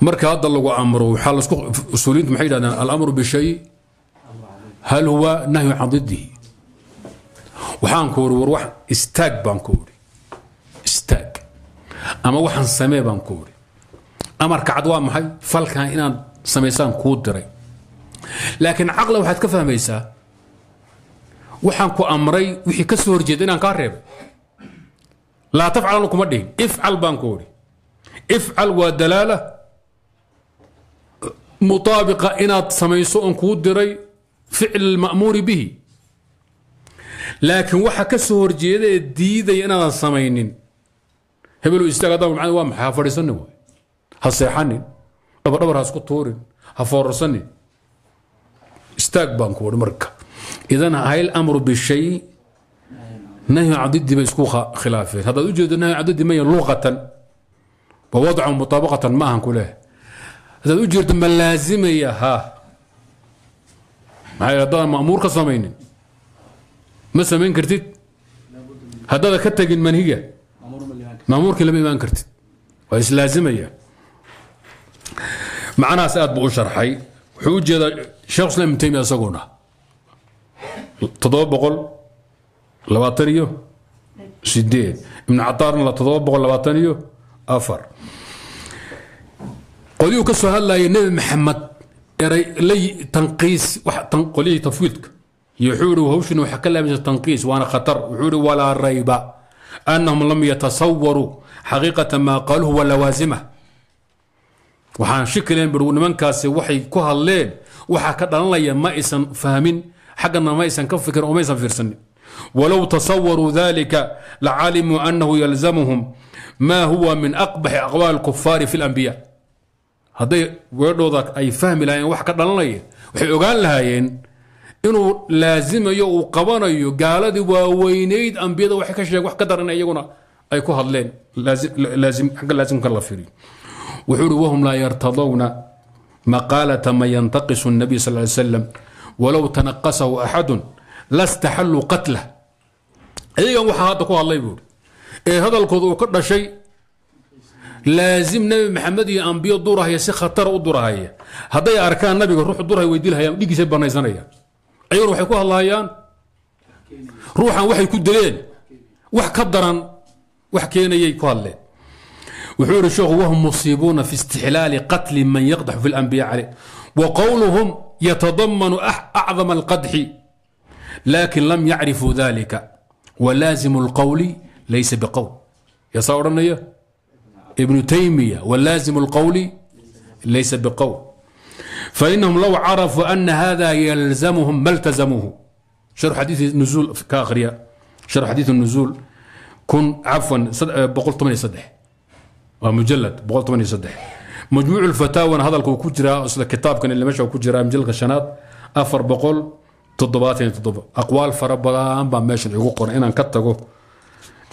Speaker 1: Marka hadda lagu amro waaa lisuuliintu maxay yidhahdeen alamru bishay hal huwa nahyu can didihi waxaan ku uri war wax istaag baan ku uri istaag. Ama waxaan samee baan ku uri amarka cad waa maxay? Falkan inaad samaysaan kuu diray. Laakiin caqla waxaad ka fahmaysaa. Waxaan ku amray wixii ka soo horjeeda inaan kaa reebay. Laa tafcalan kuma dhihin. Ifcal baan ku uri ifcal waa dalaala. Mutaabiqa inaad samayso oon kuu diray. Ficl alma'muuri bihi laakiin waxa ka soo horjeeda ee diidaya inaadan samaynin hebelu istaag haddaan macna waa maxay ha fadhiisanin waay ha seexanin dhabadhabar ha isku tuurin ha foorarsanin istaag baan ku uri marka idan hayl amru bishay nahyu cadidi bay isku khilaafeen haddaad u jeedo nahyu cadidi maya luqatan wa wadcan mutaabaqatan ma ahan ku leh haddaad u jeedo ma laazimaya ha maxaa haddaadan ma'muur ka samaynin ما سمين كرتيد هذا كتجن منهجة مأمورك لما إيمان كرتيد وإيش لازم هي معنا سأد بقول شرحي. حوجة شخص لم تيمي سجونا تضرب بقول لباتريو؟ سيدي من عطارنا لتضرب بقول لباتريو؟ أفر. قولي كسو هلا يا نبي محمد. لي تنقيس تنقلي تفويتك. Wuxuu ihi hawshin waxa ka laamaysa tanqiis waana khatar. Wuxuu ihi walaa rayba annahum lam yatasawaruu xaqiiqata maa qaaluhu wa lawaazimah waxaan shikileen bir nimankaasi waxay ku hadleen waxaa ka dhalanaya ma aysan fahmin xaggana ma aysan ka fikirin oo maysan fiirsanin. Walow tasawaruu dalika lacalimuu annahu yalzamuhum ma huwa min aqbaxi aqwaal kufaari fi lambiya hadday weedhooda ay fahmi lahayen wax ka dhalanaya waxay ogaan lahaayeen inuu laazimayo uu qabanayo gaaladii waaweynayd ambiyada waxay ka sheeg wax ka daran iyaguna ay ku hadleen agga laasimka la firiyo wuxuu uhi wahum laa yartadowna maqaalata man yantaqisu الnabiy sal ly slam walow tanaqasahu axadu lastaxalluu qatlah iyagan waxaa hadda ku hadlay buuri ee hadalkooda uu ka dhashay laazim nebi maxamed iyo ambiyo durahaya si khatara u durahaya hadday arkaan nabiga ruux durhay way dilhayaan dhigiisay banaysanayaan ayaguna waxay ku hadlaayaan ruuxan waxay ku dileen wax ka daran wax keenayay ku hadleen wuxuu yidhi sheekhu wahum musiibuuna fi istixlaali qatli man yaqdaxu fi lanbiya caleyh وقولهم يتضمن أعظم القدح لكن لم يعرفوا ذلك ولازم القول ليس بقول يا صورنا ابن تيمية ولازم القول ليس بقول فإنهم لو عرفوا أن هذا يلزمهم ما التزموه. شرح حديث النزول كآخرية شرح حديث النزول. كن عفوا آه، بقول 8 صدح. مجلد بقول 8 صدح. مجموع الفتاوى هذا الكوكوجرا أصل الكتاب كان اللي مشى كجرا مجلد الشنات أفر بقول تضباتين يعني تضب أقوال فربلان بان ماشي. يقول قرآن إن كتقو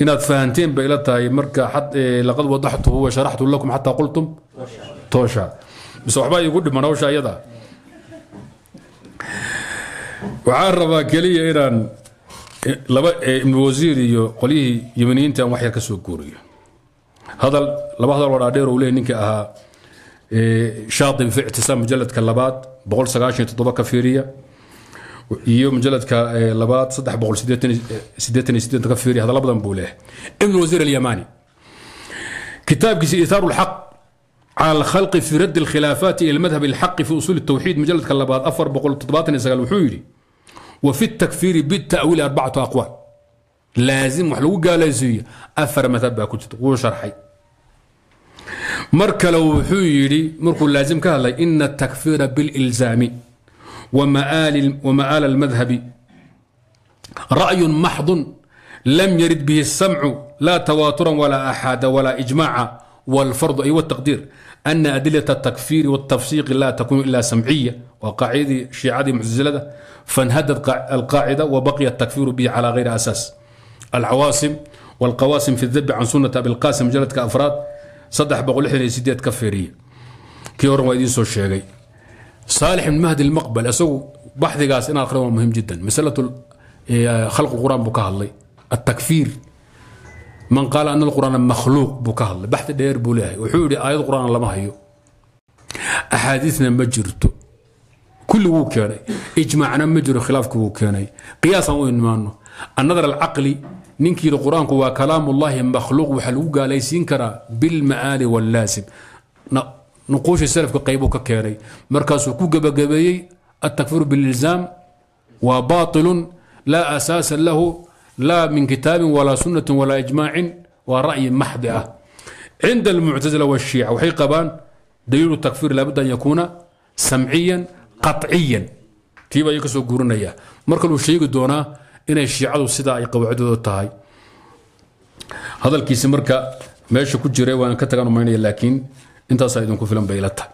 Speaker 1: إن فهمتين بإلتها مركا حد إيه، لقد وضحته وشرحته لكم حتى قلتم. توشا mise waxbaa igu dhiman waxaan rabaa keliya inaan laba ibnu wasiir iyo qolyihii yemaniyiinta wax yar ka soo guuriyo hadal laba hadal oo dhaadheer uu leeyahy ninkii ahaa shaatibi fi ictisaam mujaladka labaad boqol sagaashan iyo toddoba ka iyo mujaladka labaad saddex boqol sideetan iyo sideetan ka hadalla badan buu leeyahay. Ibn wasiir alyamani. Kitaabkiisa ithaaru lxaq على الخلق في رد الخلافات إلى المذهب الحق في أصول التوحيد مجلد كلابات أفر بقول تطباطن يسأل وحيري وفي التكفير بالتأويل أربعة أقوال. لازم وحلو قال يزوي أفر مثبا كنت وشرحي مركل وحيري مركو لازم قال إن التكفير بالإلزام ومآل ومآل المذهب رأي محض لم يرد به السمع لا تواترا ولا أحد ولا إجماعا والفرض أي والتقدير. أن أدلة التكفير والتفسيق لا تكون إلا سمعية وقاعدة شيعة معتزلة فانهدت القاعدة وبقي التكفير به على غير أساس. العواصم والقواسم في الذب عن سنة أبي القاسم مجلد كأفراد صدح بقول إحنا سيديات كفيرية. كيورن ويدين سو الشيغي صالح من مهدي المقبل أسو بحث قاس إنا القرآن مهم جدا. مسألة خلق القرآن بكاه التكفير من قال أن القرآن مخلوق بكهل بحث دير بولاي وحولي آيات القرآن لما هيو أحاديثنا ما كل وو إجمعنا إجماعنا ما جرو خلاف كو قياسا وين ما النظر العقلي. ننكي القرآن هو كلام الله مخلوق وحلوقا ليس ينكر بالمعالي واللازم. نقوش السلف كقيبو ككيري مركز كو التكفير بالإلزام. وباطل لا أساس له. laa min kitaabin walaa sunnatin walaa ijmaacin waa ra'yi maxdi ah. cinda almuctazila wاshiica waxay qabaan daliilu takfir laabudda an yakuuna samciyan qaciyan tiiba ayuu ka guurinaya mar kaluu sheegi doonaa inay shiicadu sidaa ay qawaacidoodu tahay. Hadalkiisi marka meesha ku jiray waan ka tagaan umaynaya laakiin intaasaa idinku filan bay ila tahay.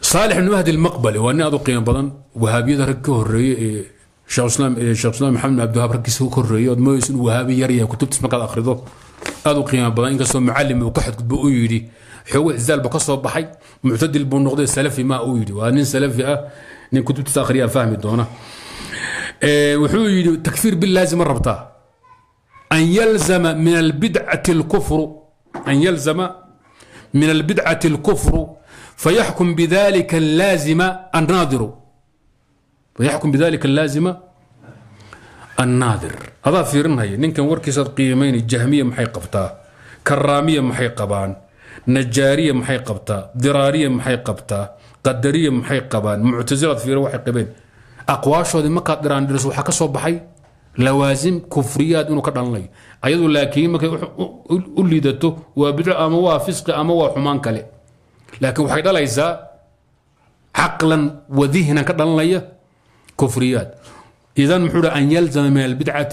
Speaker 1: Saalix ibn mahdi waa nin aad u qiimo badan wahaabiyada rag ka ee islaam maxamed abdiwahaab raggiisa ku korreeyay ood mooyeysa inuu wahaabi yar yahay kutubtiis markaad akhrido. Aad u qiimo badan inkastoo mucalim uu ka xadgudbo u yidhi xoogo ictizaal buu ka soo baxay muctadil buu noqday salafi ma uu yidhi. Waa nin salafi ah nin kutubtiisa akhriyaa fahmi doona. Wuxuu yidhi takfiir bilaazima rabtaa an yalzama min albidcati alkufru an yalzama min albidcati alkufru fayaxkum bidalika allaazima annaadiru fayaxkum bidalika allaazima annaadir adaa fiirinhaya ninkan warkiisaad qiimayni jahmiya maxay qabtaa karaamiya maxay qabaan najaariya maxay qabtaa diraariya maxay qabtaa qadariya maxay qabaan muctasilaad fiira waxay qabeen aqwaashoodii markaad dhiraan dhiriso waxaa ka soo baxay lawaasim kufriyaad inuu ka dhalanayo ayadu laakiin markay u liidato waa bidco ama waa fisqi ama waa xumaan كفريات إذا محور أن يلزم من البدعة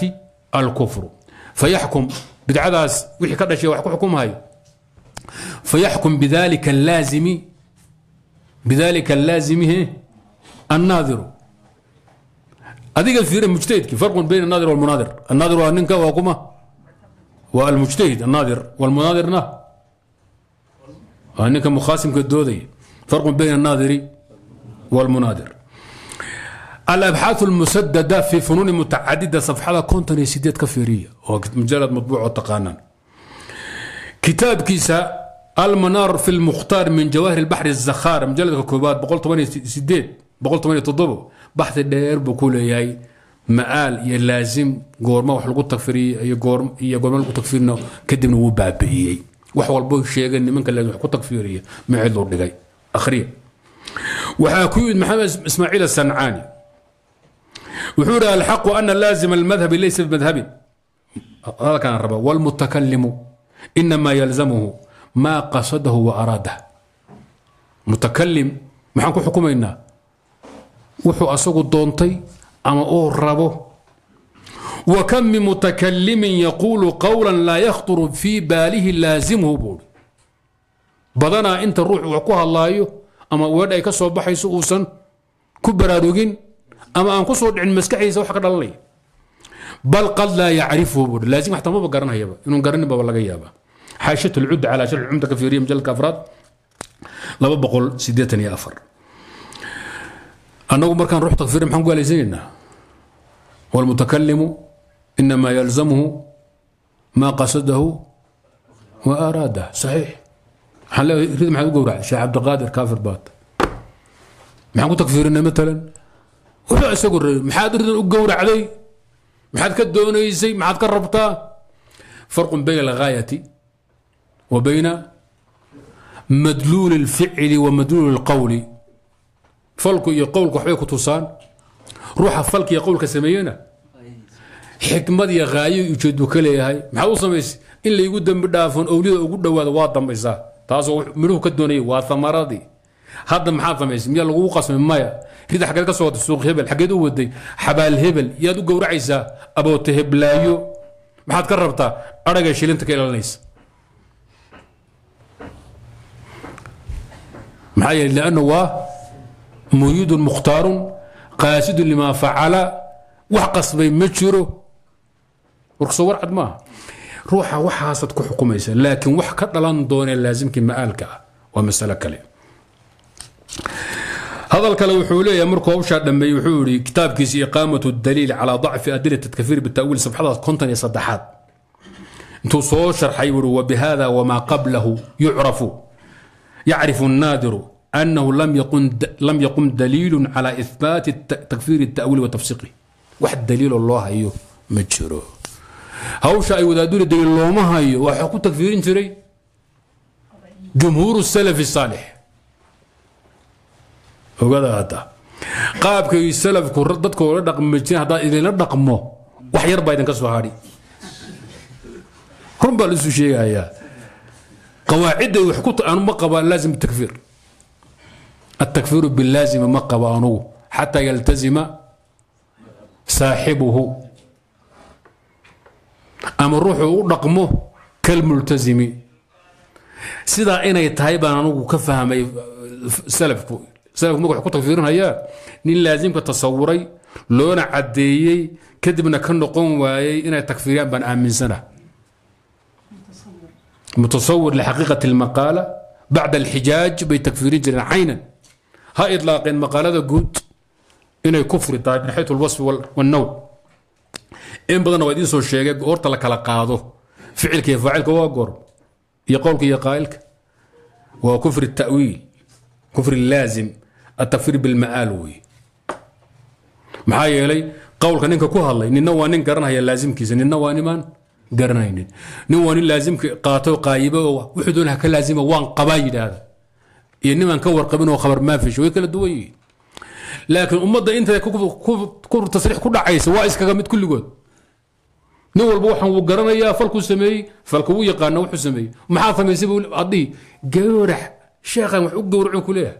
Speaker 1: الكفر. فيحكم بدعداس وحي كذا شيء وحكم هاي فيحكم بذلك اللازم بذلك اللازم الناظر. هذيك الفير مجتهد فرق بين الناظر والمناظر؟ الناظر وأنك وأقومه والمجتهد الناظر والمناظر نه. وأنك مخاسم كدودي فرق بين الناظر والمناظر. الأبحاث المسددة في فنون متعددة صفحة كونتر سيديت كفيرية وقت مجلد مطبوع وتقانا كتاب كيسا المنار في المختار من جواهر البحر الزخار مجلد كوبات بقول تواني سديد بقول تواني تضبه بحث الدير بقول ياي مآل يا لازم قورما وحلقو تكفيري يا قورم يا قورما لقو تكفيرنا كدب نو بابي وحوال بو الشيخ اني منك لازم حقو تكفيري معي اللور لغاي أخرية. وحاكويد محمد إسماعيل السنعاني. وحور الحق أن لازم المذهب ليس بمذهبي هذا كان الربا. والمتكلم إنما يلزمه ما قصده وأراده. متكلم حكومه أنا. وحو أسوق الدونتي أما أو الربو. وكم من متكلم يقول قولا لا يخطر في باله لازمه بول. بدنا إنت الروح وعقوها الله أما ودعي كسو بحيس اوسن كبراروجين أما أن كسو دحين مسكحيسا وخا كدلني بل قد لا يعرفه لازم حتى ما بقرن هيبا انو قرن بابا لغا يابا حاشيه العد على شرح العمده كفيرية مجلد كافرات لا بقول سيدتن يا أفر. أنا عمر كان روح تغفير محمد قال زيننا والمتكلم إنما يلزمه ما قصده وأراده. صحيح. هل يريد محمد يقول شيخ عبد القادر كافر بات. محمد تغفير مثلا. Wuxuu isagu rabay maxaad ridan u gowracday? Maxaad ka doonaysay? Maxaad ka rabtaa? Farqun bayna alghaayati wa bayna madluuli اlficli wa madluuli اlqowli falku iyo qowlku waxbay ku tusaan. Ruuxa falka iyo qowlka sameeyena xikmad iyo haayo ujeedu ka leeyahay. Maxaad u samaysay in laygu dembi dhaafon owliyada ugu dhowaada waa dambaysaa. Taasoo midhuhu ka doonayay waa amaradii hadda maxaad samaysay miyaa lagugu qasmay? Maya. Rida xageed ka soo suuq hebel xageed u waday xabaal hebel. Yaad u gowracaysaa aboote heblaayo. Maxaad ka rabtaa adhaga shilinta ka ilaalinaysa? Maxaa yeele lianna waa muriidun mukhtaarun qaasidun limaa facala wax qasbay ma jiro. Warkasoo warcad maaha. Ruuxa waxaasaad ku xukumaysa laakiin wax ka dhalan doonee laasimkii ma'aalka ah waa masalo kale hadal kale wuxuu leeyahay markuu hawshaa dhammeeyey wuxuu yidhi kitaabkiisa iqaamatu daliil calaa dacfi adilati tadkafiir bitaawiil safxadaas konton iyo saddexaad. Intuu soo sharxay wuhi wabihada wamaa qablahu yucrafu. Yacrifu annaadiru anahu lam yaqum daliilu calaa ihbaati takfiiri taawiil wa tafsiqi wax daliiloo loo hayo ma jiro. Hawsha ay wadaaduri daliil looma hayo waxaa ku takfiirin jiray. Jumhuuru salafi saalix الصالح وقال هذا قابك السلف كردتك ولا دقم مجين هذا إذا لا دقمه وحير بايدن كسو هاري هم بالسو شيء يا قواعد وحكو أنا ما قبل لازم التكفير التكفير باللازم ما قبانه حتى يلتزم صاحبه أما الروح رقمه كالملتزم سيدا إنا يتهيب أنا كفهم سلفكو سلفكو مقع كو تكفيرون هيا نين لازم كتصوري لونا عديي كدبنا كن نقوم وايي إنا تكفيريان بان آمن سنة متصور لحقيقة المقالة بعد الحجاج بتكفيرين جرين عينا ha ilaaqeen maqaalada guud inay kufri tahay min xayu lwasfi wاnnow in badanna waa idiin soo sheegay goorta la kala qaado ficilka iyo faacilka waa goor iyo qowlka iyo qaa'ilka waa kufri ta'wiil kufri laazim atakfir bilma'aal wey maxaa yeelay qowlka ninka ku hadlay nina waa nin garanhaya laazimkiisa nina waa nimaan garanaynin nin waa nin laazimka qaato qaayibo oo wuxuu doonaa ka laazima waan qabaa yidhaahda iyo nimaan ka warqabin oo khabar maafish way kala duwan yihiin laakiin ummadda inta tasriix ku dhacaysa waa iskaga mid kulligood nin walba waxaan wuu garanayaa falkuu sameeyey falka wuu yaqaana wuxuu sameeyey maxaad samaysay buu adhihi gawrax sheekhaan wax u gowracin ku leeyahay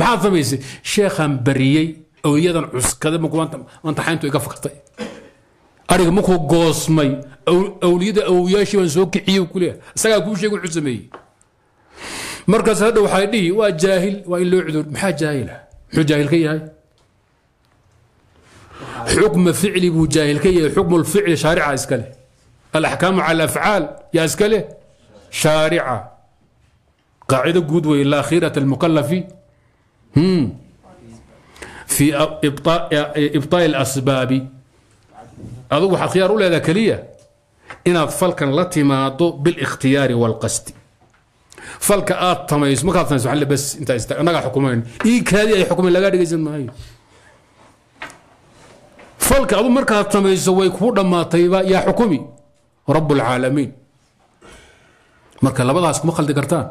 Speaker 1: maxaad samaysay sheekhaan bariyey awliyadan cuskada maanta xayntu iga faktay ariga markuu goosmay awliyada awliyaashii baan soo kiciyey ku leeyahay. Isagaa kuu sheegay wuxuu sameeyey. Markaas hadha waxay dhihi waa jaahil waa in loo cudur. Maxaa jaahila muxuu jaahil ka yahay? Xukma ficli buu jaahil ka yahay. Xukmu lficli shaarica iska leh. Alaxkaamu cala afcaal yaa iska leh? Shaarica. Qaacido guud wey laa khiirata almukalafi هم. في ابطاء إبطاء الأسباب. اظن خيار ولا ذكريه إن فلك لا تماضو بالاختيار والقصد. فلك آت تميز. ما كانت بس. إنت أنا حكومين إي كادي أي حكومين لا غاديغيسن ماي فلك أبو مركا تميز. وي كو دماتاي با يا حكومي رب العالمين. مركا لبداس ما خلدي كرتان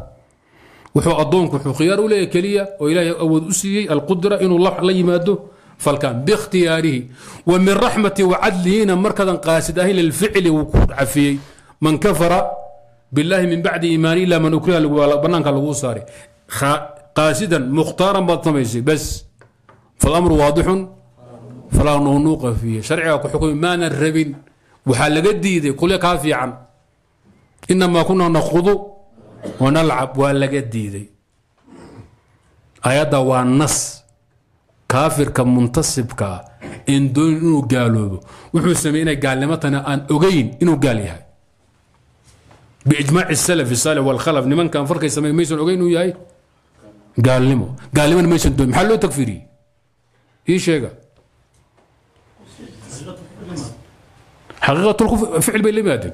Speaker 1: wuxuu addoonku wuxuu khiyaar u leeyahay keliya oo ilaahay awood u siiyey alqudra inuu la yimaado falkan biikhtiyaarihi wa min raxmati wacadlihina markadan qaasid ahayn lilficli wuu ku cafiyey. Man kafara billahi min bacdi iimaani ila man ukriha banaanka laguu saaray. Qaasidan mukhtaaran baad samaysay bas falamru waadixun falaa nuunuuqa fiihi sharciga ku xukumi maanan rabin. Waxaa laga diiday kulya kaa fiican. Inamaa kunaa nakhudu wanalcab waa laga diiday. Ayadda waa nas. Kaafirka muntasibkaa en doonin inuu gaaloobo. Wuxuu sameeyey inay gaalnimo tana aan ogeyn inuu gaal yahay. Biijmaaci salaf salih walkhalaf nimankan farkay sameey maysan ogeyn inuu yahay? Gaalnimo. Gaalnimona maysan doonin. Maxaa loo tagfiriyey ii sheega. Xaqiiqat ficil bay la yimaadeen.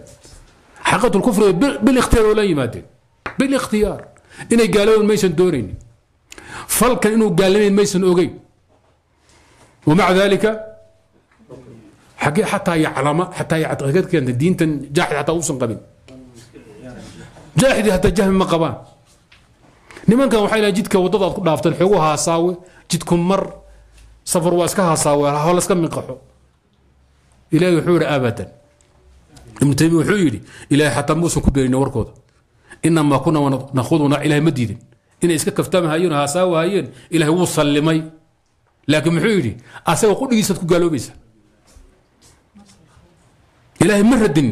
Speaker 1: Xaqiiqat lkufri bilikhtiyaar oo la yimaadeen bilikhtiyaar inay gaaloobeen maysan doonaynin falkan inuu gaalamayn maysan ogeyn wamaca dalika xataa yaclama xataa yactiqad keenta diintan jaaxid xataa uusan qabin jaaxidi hataa jahmi ma qabaan nimankan waxay lahay jidka waddada aad ku dhaafteen xoogu haasaawe jidku mar safar waa iska haasaawe hol iska minqaxo ilahi wuxuu yihi abadan ibnu taymiya wuxuu yidhi ilahay xataa muusan ku beerina warkooda inamaa kuna nakhuduna ilahay ma diidin inay iska kaftaamahayeen haasaawahaayeen ilahay wuu sallimay laakiin muxuu yidhi asaga qudhigiisaad ku gaaloobaysa ilaahay ma radin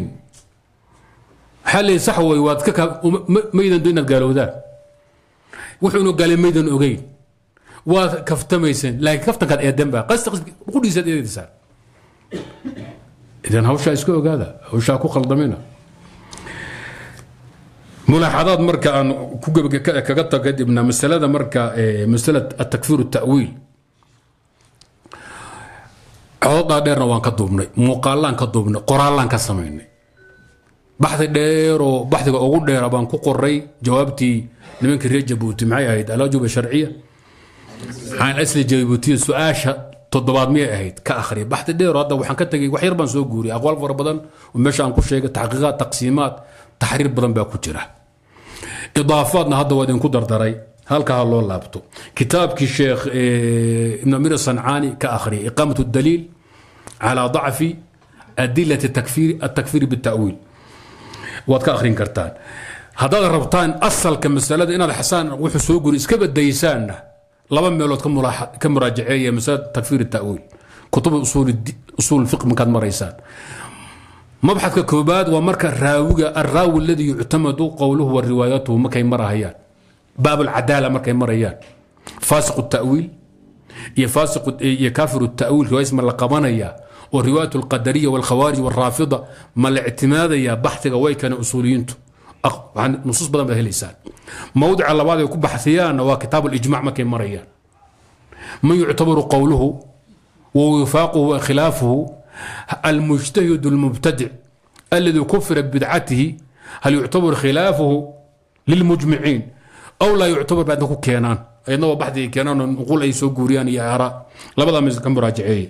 Speaker 1: waxaa leeyahy sax way waad ka maydan do inaad gaalowdaan wuxuu inu gaalay maydan ogeyn waad kaftamayseen laakiin kaftankaad eedan baa qasti qudhigiisaad eedaysaan idan hawshaa iska ogaada hawshaa ku khaldamina mulaaxadaad marka aan kaga tago kadibna masalada marka masala atakfiir tawiil cododhaa dheerna waan ka duubnay muuqaalaan ka duubnay qoraallaan ka samaynay. Baxdi dheeroo baxdiga ugu dheera baan ku qoray jawaabtii nimankii reer jabuuti maxay ahayd? Alajuba sharciya? Aan asli jabuutiya su'aasha toddobaad miyay ahayd? Ka akhriya. Baxdi dheero hadda waxaan ka tegay wax yar baan soo guuriyay aqwaal fara badan oo ku sheegay taxqiiqaad taqsiimaad taxriir badan ku jira idaafaadna hadda waa idinku dardaray halka ha loo laabto kitaabkii sheekh ibn amir sancaani ka akhriyay iqaamat daliil calaa dacfi adilati atakfiiri bitawiil waad ka akhrin kartaan haddaad rabtaan asalka masalada inaad xasaan wuxuu soo guri iska badaysaanna laba meelood ka muraajaceeya masalada takfiir tawiil kutub usuul fiq markaad maraysaan mabxadka koobaad waa marka raawiga araawi aladii yuctamadu qowluhu wa markay marahayaan. Baab markay marayaan. Faasiq tawiil iyo kaafiru tawiil riwaayas ma la qabanaya oo riwaayat alqadariya walkhawaarij walraafida ma la ictimaadaya baxdiga way kana usuuliyiintu. Nusuus badan baad helaysaan. Mawdica labaad ay ku baxsiyaanna waa kitaab alijmac markay marayaan. Man yuctabaru qowluhu wa wifaaquhu wa khilaafuhu المجتهد المبتدع الذي كفر ببدعته هل يعتبر خلافه للمجمعين أو لا يعتبر بعد كينان ayadna waa baxdigay keenaan nuqul ay soo guuriyaan iyo ara labadaa mis ka muraajaceeye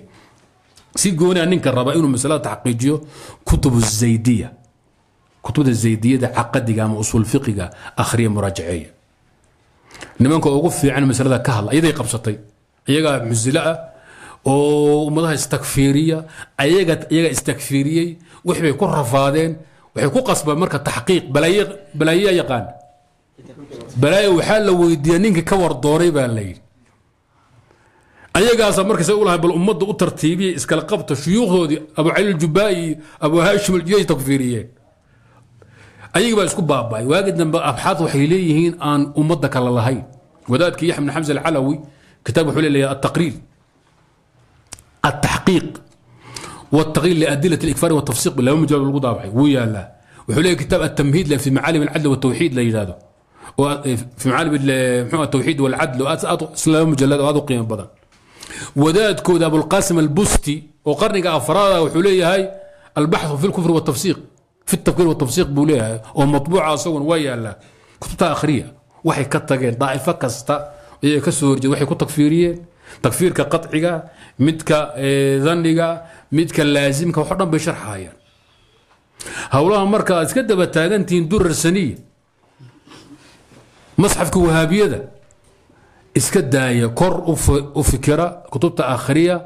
Speaker 1: si gooniya ninka raba inuu masalada taxqiijiyo kutub zaydiya kutubda zaydiyada caqadiga ama usul fiqiga akhriya muraajaceeya nimanka ugu fiican masalada ka hadla iyaday qabsatay iyagaa musilo ah ومدها استكفيرية أيجا أيجا استكفيرية وحبي يكون رفاضين وحيكو قصب مركز تحقيق بلاي بلاي يقان بلاي وحال لو يدينينك دوري بلاي أيجا مركز أقول هاي إسكال قبطة شيوخ أبو علي الجباي أبو هاشم الجيش تكفيرية أيجا إسكو باباي واجد أبحاث وحيليين أن أمة وذلك يحيى بن حمزة العلوي كتاب حلي التقرير التحقيق والتغيير لأدلة الإكفار والتفسيق لو مجال لو ضابعي ويا لا وحليه كتاب التمهيد في معالم العدل والتوحيد ليجاده في معالم التوحيد والعدل. سلام مجلد وهذا قيمة بدن وداد كود أبو القاسم البستي وقرنك أفراد وحليه هاي البحث في الكفر والتفسيق في التفكير والتفسيق بوليها ومطبوعة صون ويا لا كتبتها آخرية. waxay ka tageen daa'ifo kasta ayay ka soo takfiirka qaciga midka daniga midka laasimka waxo dhan bay sharxayaan howlaha marka aad iska daba taagantihiin durarsaniya masxafka wahaabiyada iska daaya kor u fikira kutubta akhriya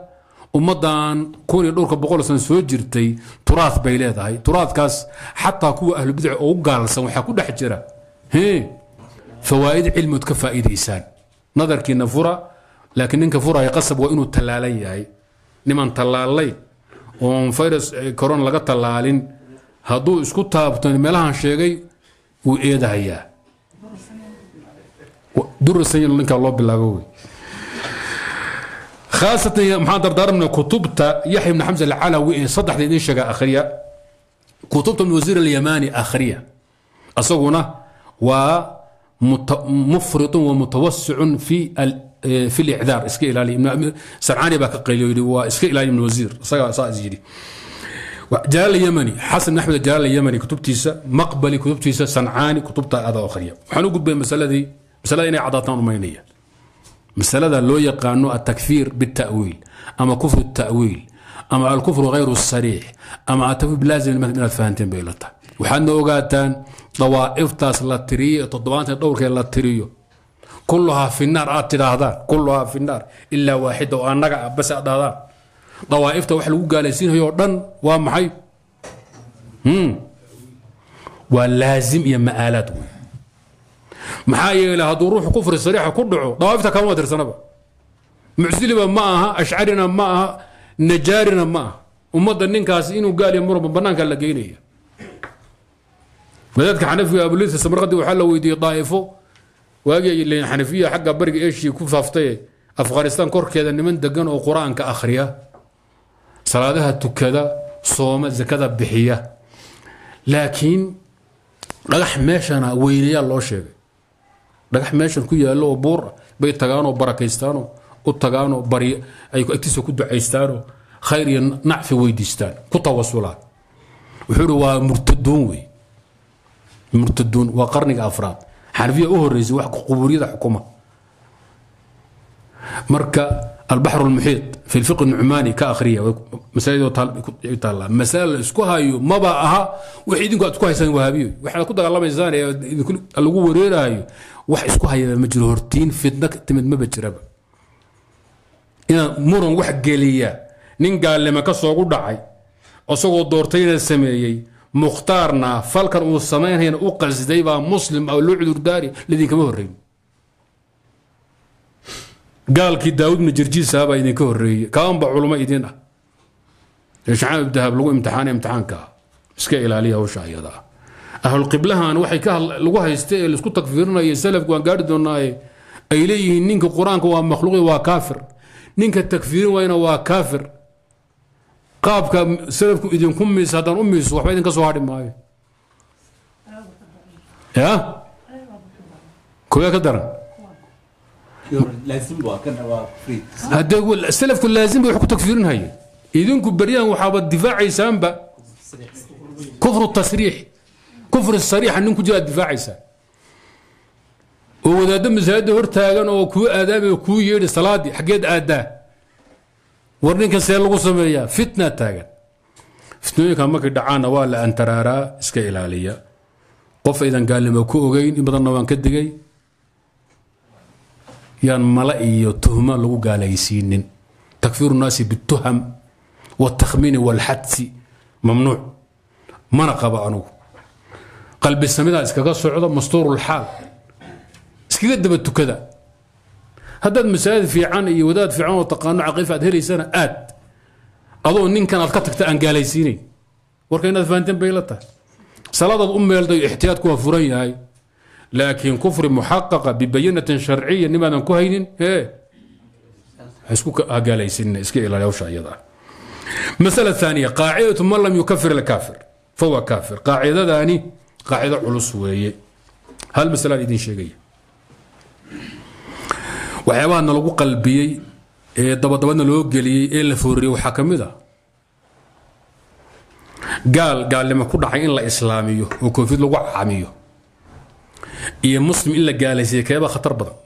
Speaker 1: ummadan kun iyo dhowrka boqol sano soo jirtay turaad bay leedahay. Turaadkaas xataa kuwa ahlubidac u gaalsan waxaa ku dhex jira. Fawaa'id cilmood ka faa'iidaysaan. Nadarkiina fura كي نفرة لكن إنك فرة يقصب وإنه تلالي هاي نمان تلالي ومن فيروس كورونا لقى تلالين هدو اسكو تابتون ملها شيغي وإيدا هيا در السنين لنك الله بالله خاصة محاضر دار من كتبتا يحيى بن حمزة العلوي صدح دي شقا أخرية كتبتا من وزير اليماني أخرية أصغنا و مفرط ومتوسع في في الاعذار اسكي الى سرعاني باك قيل واسكي الى من وزير صايز يجري جلال اليمني حسن بن احمد جلال اليمني كتبتيسا مقبلي كتبتيسا صنعاني كتبتا هذا اخرية وحنو قد بين مسألة دي مسألة إني عضاتان أمينية مسألة لو يقانو التكفير بالتأويل أما كفر التأويل أما الكفر غير الصريح أما التكفير بلازم من الفانتين بيلتا وحنا اوغاتان ضوائفtaas la tiriyo toddobaatan dhowrkee la tiriyo كلها في النار آتي لها كلها في النار. إلا واحدة وأنا بس أدها ذا ضوائف توحل وقالسين هيو دن وامحي. هم. ولازم يا مآلات محاي إلى هذو روح كفر صريحة كدعو. ضوائف كم ودر سنبا معسلبا ماها أشعرنا ماها نجارنا ماها. ومضى ننكا سينو قال يا مرمى بنانك لقيني. ولذلك حنفي أبو ليس السمرقدي وحلو ويدي طائفه waagii xanafiya xagga bariga eshiya ku faaftay afghanistan korkeeda niman degan oo qur'aanka akhriya salaadaha tukada sooma zakada bixiya. Laakiin dhagax meeshana weynayaa loo sheegay. Dhagax meeshan ku yaallo oo buur bay tagaanoo barakaystaanoo u tagaanoo bari ay agtiisa ku ducaystaanoo khayr iyo nacfi weydiistaan ku tawasulaan wuxuu ihi waa murtaduun wey. Murtaduun waa qarniga afraad xanafiya u horeysay wax qubuuriyada xukuma. Marka albaxr lmuxiid fi lfiq nucmaani ka akhriya masaladtaallaa masale la isku hayo maba aha wax idinku aad isku haysaan wahaabiyo. Waxaad ku dagaalamaysaan ee lagu wareerayo wax isku hayaba ma jiro. Hortiin fitna timid maba jiraba inaad muran wax geliya nin gaalnimo ka soogu dhacay isagoo doortayna sameeyey mukhtaarna falkan uu samaynayna u qasday baa muslim oo loo cudurdaari ladinkama horreyn. Gaalkii daawud bna jirjiisa baa idinka horreeyey. Kaanba culmo idin ah. Shacaab ibdahab lagu imtixaana imtixaanka iska ilaaliya hawsha ayada. Ah ahlulqiblahan waxay ka lagu haysta ee la isku takfiirinaya salafku waan gaari doonaaye ay leeyihiin ninka qur'aanka waa makhluuqi waa kaafir. Ninka takfiirin wayna waa kaafir قابك سلفك إذن كميس هذا أميس وحبين كسو هاري ماي يا؟ كويا كدر. لازم بوا كنا وفريد هذا يقول السلف كل لازم بوا يحكوا تكفيرين هاي. إذن كبريا وحابة الدفاع عيسان كفر التصريح. كفر الصريح أن ينكو جاء الدفاع عيسان وإذا دم زاد هرتاغن أو كو آدابي وكو يير صلاتي حقيقة آدابي ورنينكن سيل لغو سميا فتنة تاغن فتنوينك همك دعانا والا انترارا اسكا عليا قف إذا قال لي كو غين إبدا نوان كدقي يان ملاقي تهمة لو قال يسينين تكفير الناس بالتهم والتخمين والحدث ممنوع ما نقب أنو قلب السميدة اسكا قصو مستور الحال اسكا قدبتو كذا haddaad masaajid fiican iyo wadaad fiican oo taqaano caqiif aad helaysana aad adoo ninkan aad ka tagta aan gaalaysiinayn warka inaad fahanteen bay la tahay salaadaad u meelday ixtiyaadku waa furan yahay laakiin kufri muxaqaqa bibayinatin sharciya nimaadan ku haynin ee isku gaalaysiinina iska ilaali hawsha iyada ah masala ثaaniya qaacidatu man lam yukafir alkaafir fahuwa kaafir qaacidadaani qaacido culus weeye hal masalaan idin sheegaya waxyaabaha nalagu qalbiyey ee dabadabadna loo geliyey ee la fooriyey waxaa ka mid a gaal gaalnimo ku dhacay in la islaamiyo oo koofid lagu camiyo iyo muslim in la gaalaysiiyo keebaa khatar badan.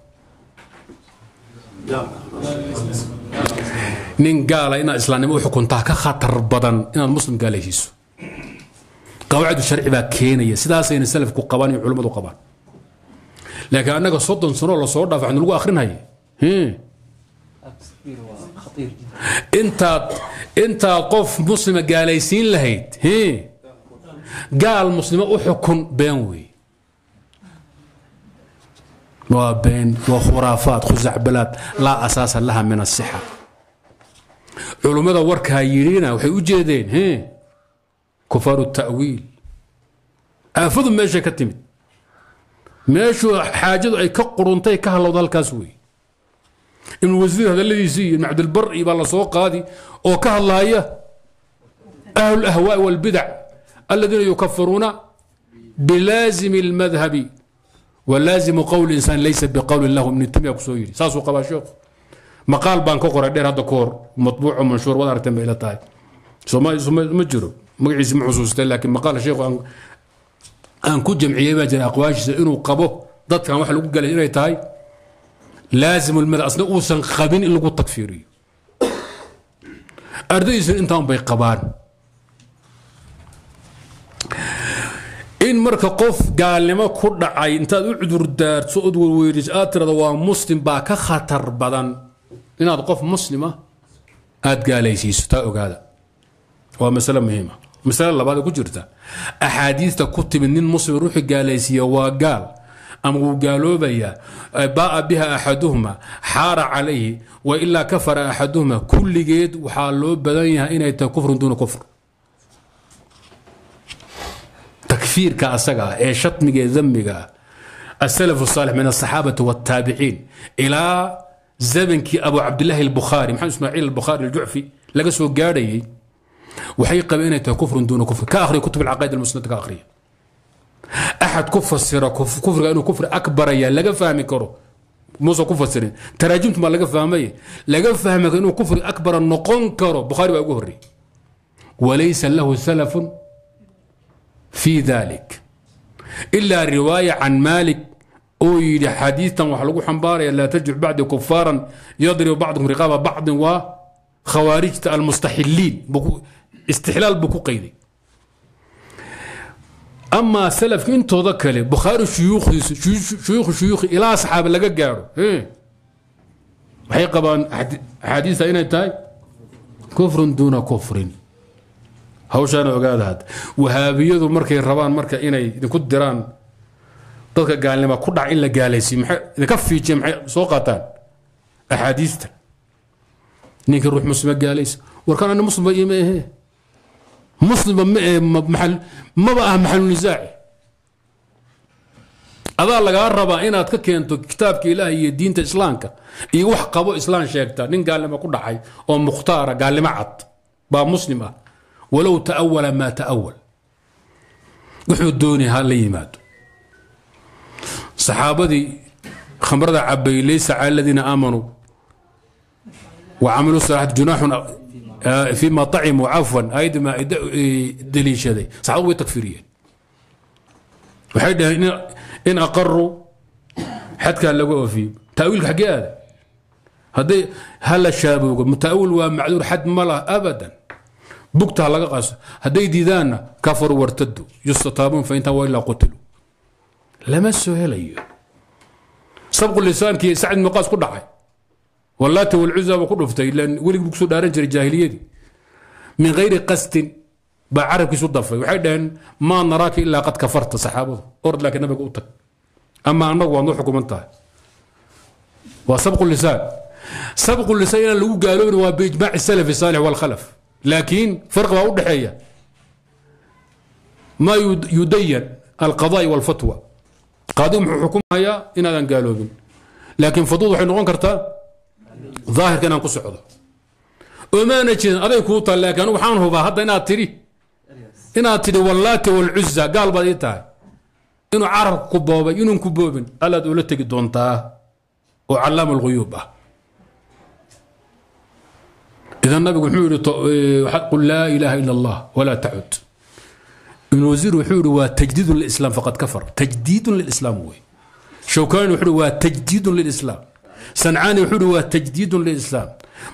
Speaker 1: Nin gaala inaad islaamnimo u xukuntaa ka khatar badan inaad muslim gaalaysiiso qawaacid sharci baa keenaya sidaasayna salafku qabaan iyo culimmadu qabaan. Laakiin annaga soddon sanoo la soo dhaaf waxnu lagu akrinaya انت انت قف مسلم قال قاليسين لهيت. قال مسلم احكم بينوي. وبين وخرافات خزعبلات لا أساس لها من الصحة. علماء ورك هايرينا وحي وجيدين. كفار التأويل. افض ماشي كتمت. ماشي حاجة أي كقرنتي كهلو دالكاس وي ibnu wasiir hadalladiisii iyo ibn cabdilbar iyo baa la soo qaadi oo ka hadlaaya ahlu lahwaa'i walbidac aladiina yukafiruuna bilaazimi اlmadhabi walaazimu qowli insaan laysa biqowli lahu ibnu tamiya kusoo yidhi saasuu qabaa sheekhu maqaal baan ka qoray dheer hadda ka hor matbuuco manshuur waad aragteen bay ila tahay ma jiro magaciisi ma xusuustay laakiin maqaal sheekhu aan ku jamciyey baa jira aqwaashiisa inuu qabo dadkan wax lagu galay inay tahay laazim lmada asna uusan qabin in lagu takfiiriyo ardaydiisuna intaan bay qabaan in marka qof gaalnimo ku dhacay intaad u cudurdaarto od werweyriso aad tirado waa muslim baa ka khatar badan inaad qof muslima aad gaalaysiiso taa ogaada waa masale muhiima masale labaad ku jirta axaadiista ku timid nin muslim ruuxi gaalaysiiya waa gaal ama wuu gaaloobayaa baaa biha axaduhuma xaara calayhi wa ilaa kafara axaduhuma kulligeed waxaa loo badan yahay inay tahay kufrun duuna kufr takfiirka asaga ah ee shatmiga ee damiga ah saalix min asaxaabati wاtaabiciin ilaa zamankii abu cabdilaahi albukhaari maxamed ismaaciil albukhaari aljucfi laga soo gaadhayay waxay qabeen inay tahay kufrun duuna kufr ka akhriya kutub alcaqaid almusnad ka akhriya axad ku fasira kufriga inuu kufri akbaraya laga fahmi karo muuse ku fasirin taraajimtu maa laga fahmay laga fahmi karo inuu kufri akbara noqon karo bukhaari baa ugu horrey walaysa lahu salafun fi dalik ilaa riwaaya can maalik oo yidhi xadiitan waxaa lagu xambaaraya laa tajur bacdi kufaaran yadribu bacdukum riqaaba bacdin waa khawaarijta almustaxiliin istixlaal buu ku qayday amaa salafka intooda kale bukhaari shuyuukhdiisu shuyuukhu shuyuukhi ilaa saxaaba laga gaadho waxay qabaan axaadiista inay tahay? Kufrun duuna kufrin. Hawshaana ogaada hadda wahaabiyadu markay rabaan marka inay idinku diraan dadka gaalnima ku dhac in la gaalaysiyo maxay idinka fiijiya maxay soo qaataan? Axaadiista. Ninka ruux muslima gaalaysa. Warkaan ana muslimba ima ahe مسلم إيه، محل ما بقى محل نزاع هذا اللي قال ربا إن أتكين تو كتاب كإله هي دين الإسلام كا إيه، يوح قبو إسلام شيكتا. نين قال لما كل حي أو مختار قال لما عط. با مسلمة. ولو تأول ما تأول. وحدوني هاللي مات صحابتي خمر عبي ليس على الذين آمنوا. وعملوا صلاح جناح جناح فيما طعموا عفوا أيد ما دليل شذي صحابة تكفيريين وحيد إن أقروا xadkaa laga oofiyo taawiilka xaggee aada hadday hala shaaboogo mutaawil waa macduur xad ma lah abadan bugta ha laga qaso hadday diidaanna kafaru wartadu yustataabuun fa intaa waa ilaa qutilu lama soo helayo sabqu lisaankii sacd muqaas ku dhacay واللات والعزى فتاي لأن ولي كسو دارن جري جاهليتي. من غير قصد بعرف كسو ضفة. وحيدان ما نراك إلا قد كفرت صحابة. أرد لك النبي قوتك أما انك وانو حكم أنت. وسبق اللسان. سبق اللسان اللي قالوا هو باجماع السلف الصالح والخلف. لكن فرق ما ودحيه ما يدين القضاء والفتوى. قادم حكمها يا إن قالوا لكن فضوض حين كرتا ظاهر كان قصة عضو. وما نجد أريك هو طلاق وحانه فهذا هذا ناتري إنا والله والعزة. قال بديتها إيه إنه عرب كبابة إنه كبابة ألا دولتك دونتا وعلام الغيوبة إذا النبي حور إيه، قل لا إله إلا الله ولا تعد. إن وزير حور وتجديد للإسلام فقد كفر. تجديد للإسلام هو. شو كان حور وتجديد للإسلام. سنعاني حلوة تجديد للإسلام.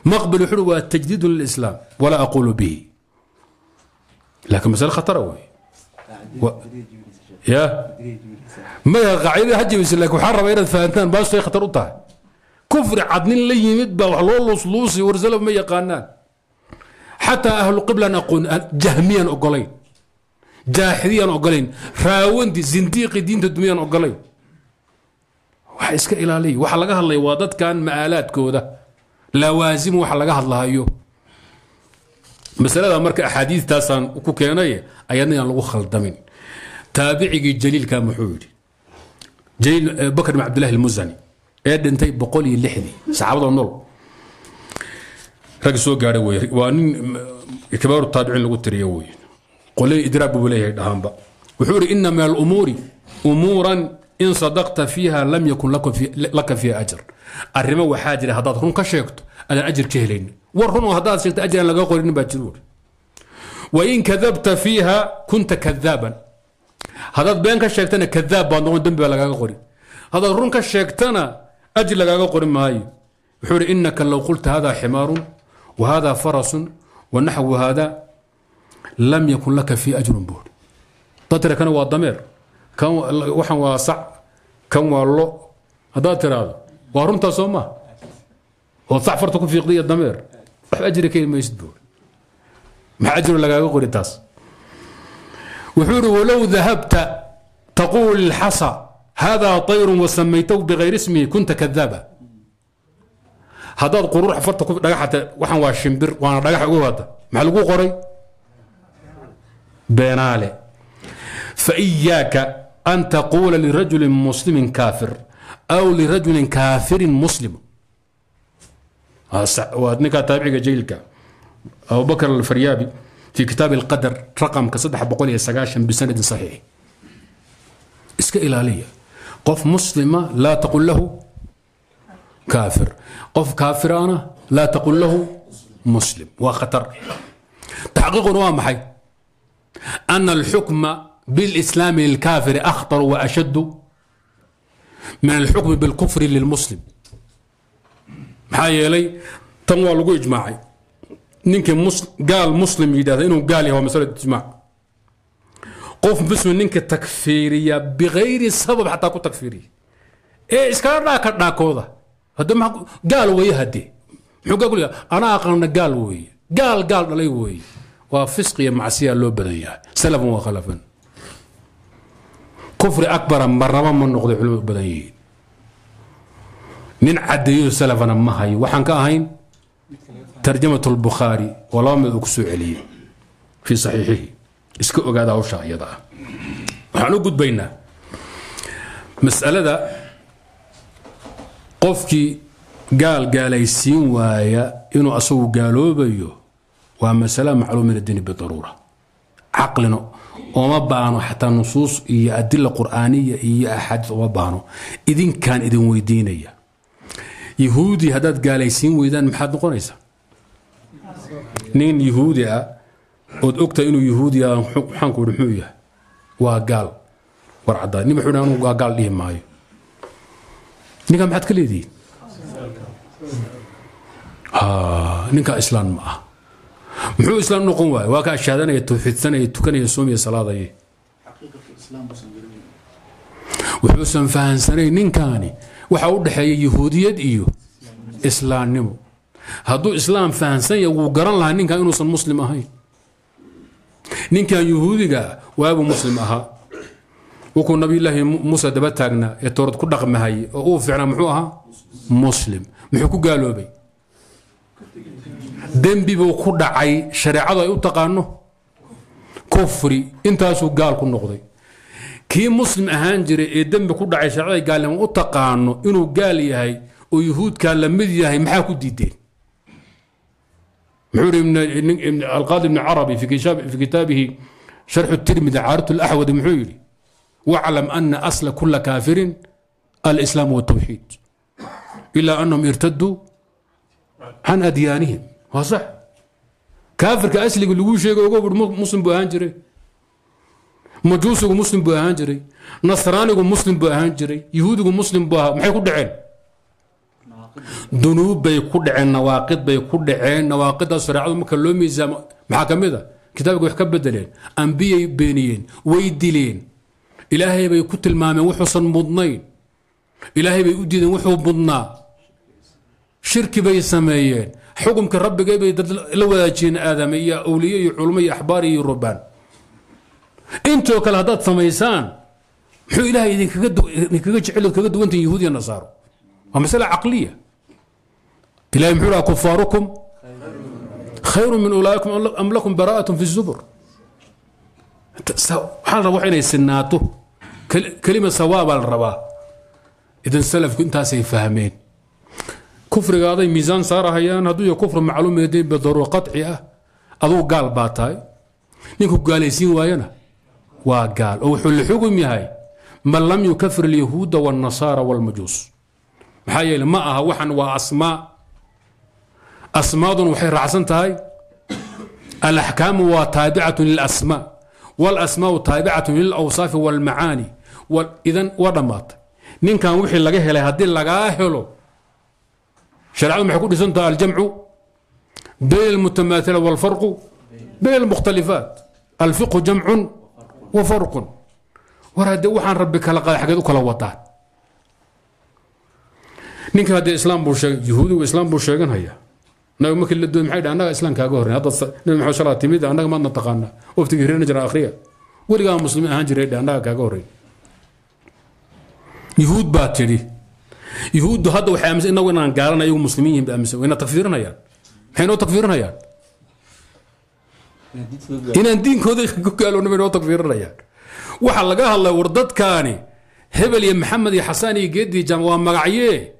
Speaker 1: مقبل حلوة تجديد للإسلام. ولا أقول به. لكن مسألة خطرة و... يا؟ ما قاعدين هجي بس لك وحرم إلى الثانتان باش خطر وطاح كفر عدنين لي يمد بلولوس لوسي ورزلوا ما يقانان. حتى أهل القبلة نقول جهميا أقولين. جاحديا أقولين. راوندي زنديقي دين الدنيا أقولين. Waxa iska ilaaliya waxa laga hadlaya waa dadkan ma'aalaadkooda lawaasim waxa laga hadlahayo masalada marka axaadiistaasaan ku keenay ayadna aan lagu khaldamin taabicigii jaliilka muxuu yidhi jaliil bakr bin cabdillahi almusani ee dhintay boqol iyo lixdii saxaabada nool rag soo gaadhay wey waa nin kibaaru taabiciin lagu tiriyo wey qolay idraab buu leeyahay dhahaanba wuxuu yidhi ina min alumuuri umuuran in sadaqta fiiha lam yakun laka fiiha ajr. Arrimo waxaa jira haddaad run ka sheegto adaan ajir ka helaynin war run haddaad sheegto ajir laga qorinin baa jir wain kadabta fiiha kunta kadaaban. Haddaad been ka sheegtana kadaab baad noqon dembi baa lagaaga qori haddaad run ka sheegtana ajir lagaaga qori maayo. Wuxuu ihi inaka low qulta hada ximaarun wa hada farasun wa naxwu hada lam yakun laka fii ajrun buuri dad tira kana waa dameer kan waxan waa sac kan waa lo haddaad tiraahdo waa runtaa soo maaha oo sac farta ku fiiqda iyo dameer wax ajri ka maysid buur maxaa ajri lagaaga qori taas wuxuu yidhi walow dahabta taquul ilxasa هذا طير وسميته بغير اسمه كنت كذابا هذا قرور حفرت دغحت وحن وا شمبر وأنا دغح ugu wada ma lagu qoray beenaale fa iyaaka أن تقول لرجل مسلم كافر أو لرجل كافر مسلم. آه، وأدنك تابعك جيلك. أبو بكر الفريابي في كتاب القدر رقم كصدح بقول يسقاشن بسند صحيح. اسك إلالية قف مسلمة لا تقل له كافر. قف كافرانا لا تقل له مسلم. وخطر تحقيق وامحي أن الحكم بالإسلام للكافر أخطر وأشد من الحكم بالكفر للمسلم. حيالي تنوى لغو إجماعي. نينك مسلم قال مسلم يداد إنه قال هو مسألة إجماع. قوف باسم نينك تكفيرية بغير سبب حتى أكون تكفيري. إيه اسكار راك راكوضه هذا ما قال ويهدي حق أقول أنا أقرأ من قال وي. قال قال علي وي. وفسقي معسيه لو بنيا سلفا وخلفا. kufri abara marnaba ma noqday culimo badan yihiin. Nin cadeeyo slana ma hayo. Waxaan ka ahayn tarjamat اlbukhaari oo laba mid uu ku soo celiyey fii saxiixihi. Iska ogaada hawsha iyada ah. Waxaan u gudbaynaa masalada qofkii gaal gaalaysiin waaya inuu asagu gaaloobayo. Waa masala macluumin adini bidaruura caqlino. وما باهنو حتى نصوص iyo adilla qur'aaniya iyo axaadiis uma baahno idinkaan idin weydiinaya yahuudi haddaad gaalaysiin weydaan maxaad noqonaysaa nin yahuudi ah ood ogtahay inuu yahuudi ah xaanku wuhi muxuu yahay waa gaal war caddaan nin wuxuu dhaha anuu waa gaal dhihi maayo ninkaa maxaad ka leedihiin ninkaa islaan ma ah muxuu islaan noqon waaya waa ka ashaadanaya tawxiidsanaya tukanaya soomaya salaadaya wuxuusan fahansanayn ninkaani. Waxa u dhexeeya yahuudiyad iyo islaamnimo. Hadduu islaam fahansan yahay wuu garan lahaa ninkan inuusan muslim ahayn. Ninkan yahuudiga waabuu muslim ahaa. Wukuu nabiyulaahi muuse daba taagnaa ee toorad ku dhaqmahayay oo uu fiicnaa muxuu ahaa? Muslim. Muxuu ku gaaloobay dembi buu ku dhacay shareecadu ay u taqaano kufri intaasuu gaal ku noqday kii muslim ahaan jiray ee dembi ku dhacay shareecada gaalnimo u taqaano inuu gaal yahay oo yuhuudkaa la mid yahay maxaa ku diideen محور القاضي ابن عربي في كتاب في كتابه شرح الترمذي عارة الأحوذ محوري واعلم أن أصل كل كافر الإسلام والتوحيد إلا أنهم ارتدوا عن أديانهم waa sax. Kaafirka asliga lagu sheegay ogo muslim buu ahaan jiray. Majuusigu muslim buu ahaan jiray. Nasraanigu muslim buu ahaan jiray. Yahuudigu muslim buu ahaa. Maxay ku dhaceen? Dunuub bay ku dhaceen nawaaqid bay ku dhaceen. Nawaaqidaas shareecadu marka loo miisaamo maxaa ka mid a kitaabka wax ka bedeleen ambiyay beeniyeen way dileen. Ilaahay bay ku tilmaameen wuxuusan mudnayn. Ilaahay bay u diideen wuxuu mudnaa. Shirki bay sameeyeen xukumka rabbigay bay dad la wadaajiyeen aadame iyo awliye iyo culmo iyo axbaar iyo rubaan intoo kale haddaad samaysaan muxuu ilahay idinkaga jecel kaga duwantahin yahuud iyo nasaaro waa masale caqliya ilahay muxuu dhaha kufaarukum khayru min ulaa'ikum am lakum bara'atun fi zubur waxaa la rabaa inay sinaato kelima sawaabaa la rabaa idan salafku intaasay fahmeen kufrigaaday miisaan saarahayaan hadduu yahay kufr macluum eedin bidaruura qaطci ah adugu gaal baa tahay ninku gaalaysiin waayana waa gaal oo wuxuu la xugum yahay man lam yukafir alyahuuda wاlnasaara wاlmajuus maxaa yeele ma aha waxan waa asmaa asmaadun waxay raacsan tahay alaxkaamu waa taabicatu lilasmaa wاlasmaau taabicatu lilawsaafi wاlmacaani idan waa dhammaatay ninkan wixii laga helay haddii lagaa helo شرعنا ما لي انت الجمع بين المتماثلة والفرق بين المختلفات. الفقه جمع وفرق. وراد وحان ربك لقى حق كلا وطان نينك هذا الاسلام بو يهود وإسلام بو شيغان هيا. نو ما كل دو حيد أنا إسلام كا غور هذا نو محمد صلى تيميد أنا ما نتقانا. وفتي رينا جرا اخريا ولي مسلمين هان جري أنا كا غور يهود باتري yuhuuddu hadda waxay aaminsan inagu inaan gaalana iyagu muslimiin yihiin ba aaminsan. Wayna takfiirinayaan maxay noo takfiirinayaan inaan diinkooda ku gaaloona bay noo takfiirinayaan waxaa laga hadlaya war dadkaani hebel iyo maxamed iyo xasaan iyo geedii jaam waa magacyee.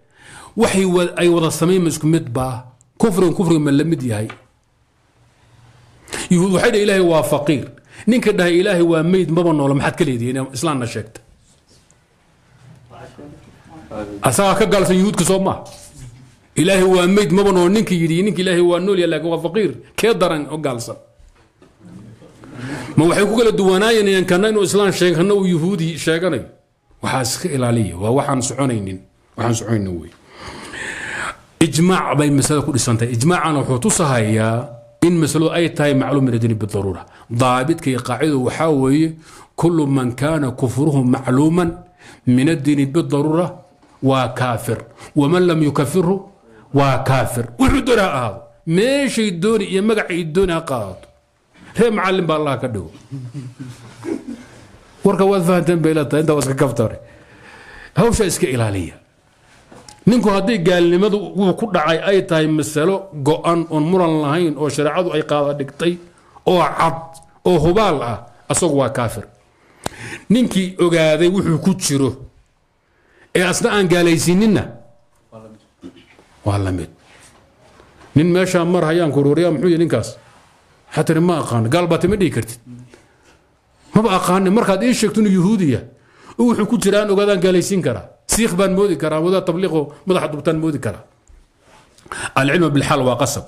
Speaker 1: Waxay ay wada samaynma isku mid baa. Kufrigan kufriga ma la mid yahay. Yuhuud waxay dhahay ilaahay waa faqiir. Ninka dhahay ilaahay waa meyd maba noola maxaad ka islaamna sheegta أساها كقال سيهود كسوما. إلهي هو أميد مبنو ننك يدي ننك إلهي هو أنولي لك هو فقير. كيدران أقال سا. ما وحيكو قال الدواناي أن يعني كان نينو إسلام شيخنا ويهودي شيخنا وحاسك إلالي ووحان سعونين وحان سعونين نوي إجماع بين مسألة كل إسلام إجماع أنا وحوتو صهايا إن مسألة أي تاي معلوم من الدين بالضرورة. ضابط كي قاعدة وحاوي كل من كان كفرهم معلوما من الدين بالضرورة. Waa kaafir. Waman lam yukafirhu waa kaafir. Wuxuu dooni ha ahaado meeshay dooni iyo magacay dooni ha qaadato. Reer macallin baa allah ka dhigo warka waad fahanteen bay leetahay intaa iska kaftare hawsha iska ilaaliya. Ninku haddii gaalnimadu wuu ku dhacay ay tahay masalo go-an oon muran lahayn oo shareecadu ay qaada dhigtay oo cad oo hubaal ah asagu waa kaafir. Ninkii ogaaday wuxuu ku jiro ee asna aan gaalaysiininna? Waa la mid. Nin meeshaa mar hayaan kuruuriya muxuu yihi ninkaas? Waxaa ma aqaano gaal baati ma dhihi kartid. Maba aqaanin markaad ii sheegto inuu yuhuudiya wuxuu ku jira aan ogaadaan gaalaysiin karaa. Siikh baan moodi karaa wadaa tabliiqo madaxa dubtaan moodi karaa. Alcilmu bilxaal waa qasab.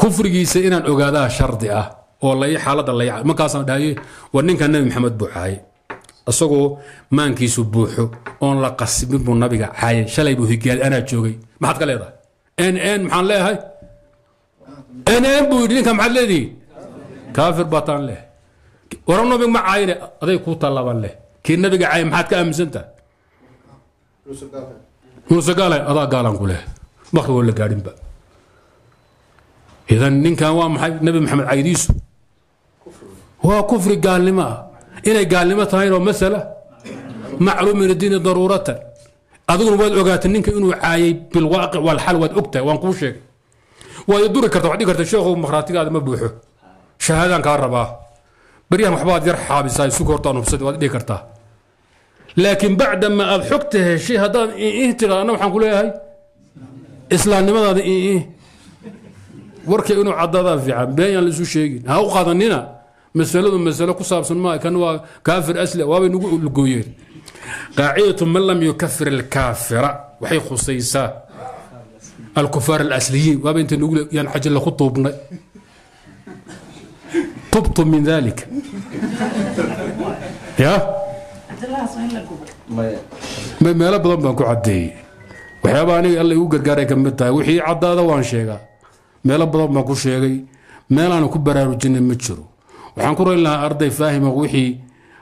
Speaker 1: Kufrigiisa inaan ogaadaa shardi ah oo lay xaaladda lay markaasaan dhahaye war ninka nabi maxamed buu caaye isagoo maankiisu buuxo oon la qasbin buu nabiga caayay shalay buu higaad anaa joogay maxaad ka leedahay n n maxaan leeyahay n n buu yidhi ninka maxaad leedihi kaafir baataan leh wara nabiga ma caayine aday kuu tallaban leh kii nabiga caayay maxaad ka aaminsantaha muuse gaalay adaa gaalan ku leh makhrigoo la gaadhinba idan ninkan waa maxay nabi maxamed caydiisu waa kufri gaalnimo ah inay gaalnimo tahayno masala macluum min addiini daruuratan. Adiguna waad ogaatay ninka inuu caayay bilwaaqic walxal waad ogtahay waan kuu sheegay. Waad duri karta waxaad dhigi karta sheekhow makhraatigaada ma buuxo. Shahaadaan kaa rabaa. Baryahan waxbaad yar xaabisaa isugu hortaan hubsad waad dhigi kartaa. Laakiin bacdama aad xogta heshay haddaad ii tiraadna waxaan ku leeyahay? Islaamnimadaada ii warka inuu cadaadaa fiican been yaan laisu sheegin. Ha u qaadanina masaladu masalo ku saabsan maa kan waa kaafir asli waabay nagu lugooyeen qaacidatu man lam yukafir alkaafira waxay khusaysaa alkufaar alasliyiin waaba inta nagu yaan xajalla ku tuubnay. Tubtu min dalika ya? Meelo badan baan ku cadeeyey waxyaaba aniga alla igu gargaaray ka mid tahay wixii caddaada waan sheegaa. Meelo badan baan ku sheegay meelaanu ku baraarujinay ma jiro waxaan ku rayn lahaa arday faahima wixii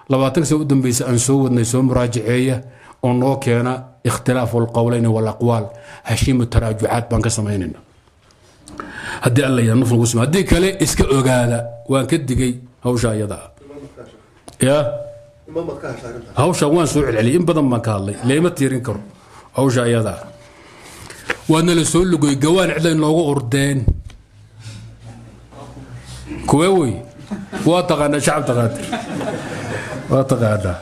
Speaker 1: labaatan sano u dambeysa aan soo wadnay soo muraajaceeya oo noo keena ikhtilaafu alqowleyn walaqwaal hashiimu taraajucaad baan ka samaynayna haddii alla nuf nagu sima haddii kale iska ogaada waan ka digay hawsha iyada. Ya? Hawsha waan soo celceliyay in badan baan ka hadlay leema tiirin karo hawsha iyada. Ah la soo lugoy gawaan cidlay noogu ordeen kuwee wey واتقانا شعب تقاتل واتقانا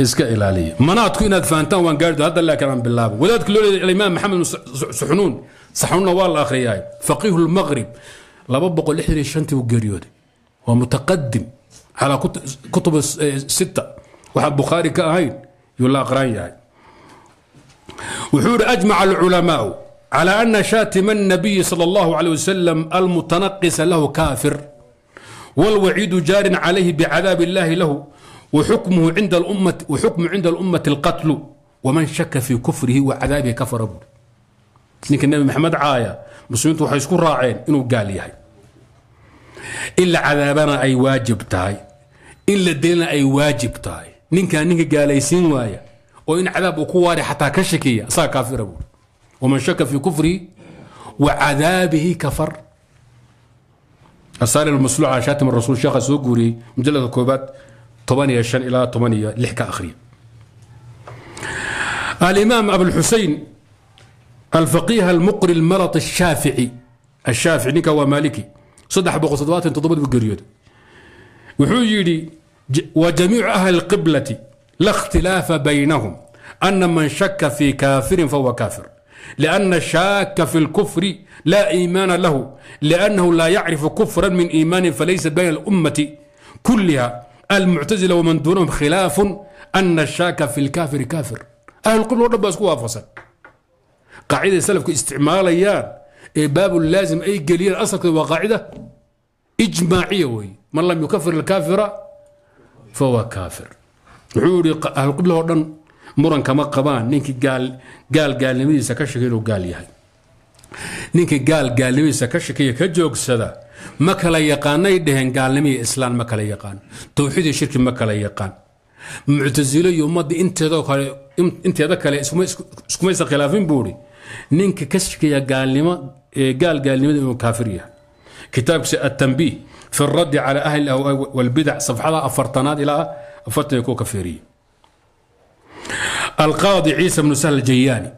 Speaker 1: إسكا إلالي. مناط كنا فانتا وان قاردو. هذا الله كلام بالله. وذاتك لولي الإمام محمد سحنون. سحنون نوال الآخر ياي فقيه المغرب. لابد بقول احري شنتي وقريود ومتقدم. على كتب إيه، ستة. وحب بخاري كاين يلا قراي ياي وحور أجمع العلماء على أن شاتم النبي صلى الله عليه وسلم المتنقص له كافر. وسلم المتنقص له كافر والوعيد جار عليه بعذاب الله له وحكمه عند الأمة وحكم عند الأمة القتل ومن شك في كفره وعذابه كفر أبو نيك النبي محمد عاية مسلمين وحيسكون راعين إنه قال يهي إلا عذابنا أي واجب تاي إلا ديننا أي واجب تاي نيك نيك قال يسين وايا وإن عذاب وقواري حتى كشكية صار كافر أبو ومن شك في كفره وعذابه كفر الصالح المسلوع على شاتم الرسول شيخ سوقوري مجلد الكوبات 8 شن إلى 8 لحكة آخرين. الإمام أبو الحسين الفقيه المقري المرط الشافعي. الشافعي نيكا ومالكي صدح صدوات تضبط بقريود وحيدي وجميع أهل القبلة لا اختلاف بينهم. أن من شك في كافر فهو كافر. لأن الشاك في الكفر لا إيمان له لأنه لا يعرف كفرا من إيمان فليس بين الأمة كلها. المعتزلة ومن دونهم خلاف أن الشاك في الكافر كافر. أهل القبل رب أسكوا فصل قاعدة السلف استعماليان باب اللازم أي قليل أصل وقاعدة؟ إجماعية وي. من لم يكفر الكافر فهو كافر. عوري أهل القبل هردن muran kama qabaan ninkii gaal gaalnimadiisa ka sheky inuu gaal yahay. Ninkii gaal gaalnimadiisa ka shekeya ka joogsada ma kala yaqaanay dhaheen gaalnimiiyo islaam ma kala yaqaan. Towxiid iyo shirki ma kala yaqaan. Muctasilo iyo ummadda inteedoo kale inteeda kale iskumaysan khilaafin buuri ninka ka shekeeya gaalnimo gaal gaalnimada inuu kaafir yahay. Kitaabkiisa atambiih fi اraddi cala ahli ahwaai walbidac safxada afartanaad ilaa afartan iyo kuwa alqaadi ciisa bnu sahl jayaani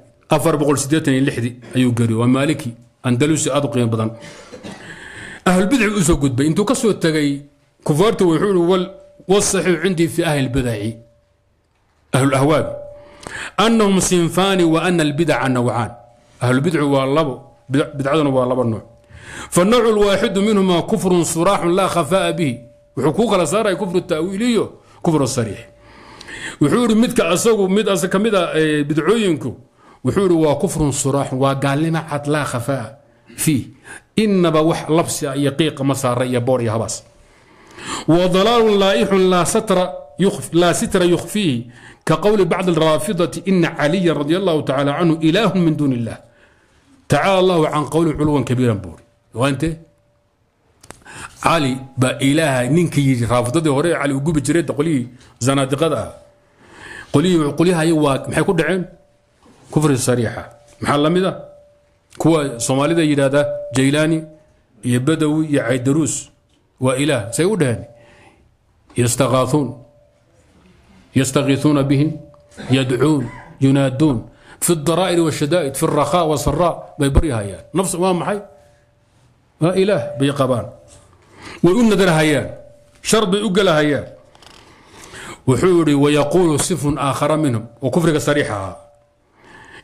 Speaker 1: ayuu geri waa maaliki andalusi aad u qiimo badan. Ahlulbidci u soo gudbay. Intuu ka soo tegay kufaartu wuxuu ihi wsaxiixu cindii fi ahli bidaci ahlulahwaabi anahum sinfaani wa ana albidaca nawcaan. Ahlulbidcu waa labo bidcaduna waa laba nooc. Fanawcu lwaaxidu minhuma kufrun suraaxun laa khafaa'a bihi. Wuxuu kuu kala saaray kufru taawiiliyo kufru sariix. وحور مدك أصو مد أص كمدة بدعوينكو وحور وكفر صراح وقال وقالنا عت لا خفاء فيه إن بوح لبس يقيق مسار يبوري هباس وضلال لائح لا ستر يخف لا ستر يخفيه كقول بعض الرافضة إن علي رضي الله تعالى عنه إله من دون الله تعالى الله عن قول علوا كبيرا بوري وأنت علي بإله نينك يجي رافضة هوري علي وقوب جريد تقولي زنادقة qolihii uqulyahayo waa maxay ku dhaceen kufri sariixa maxaa la mid ah kuwa soomaalida yidhaahda jaylaani iyo badawi iyo caydaruus waa ilaah say u dhaheen yastakaauun yastakiisuuna bihim yadcuun yunaaduun في الضرائر والشدائد في الرخاء والسراء بيبري هيان نفس ما محي ما إله بيقبان وإن در هيان شر بيقل هيان وحوري ويقول صف آخر منهم وكفر صريحة.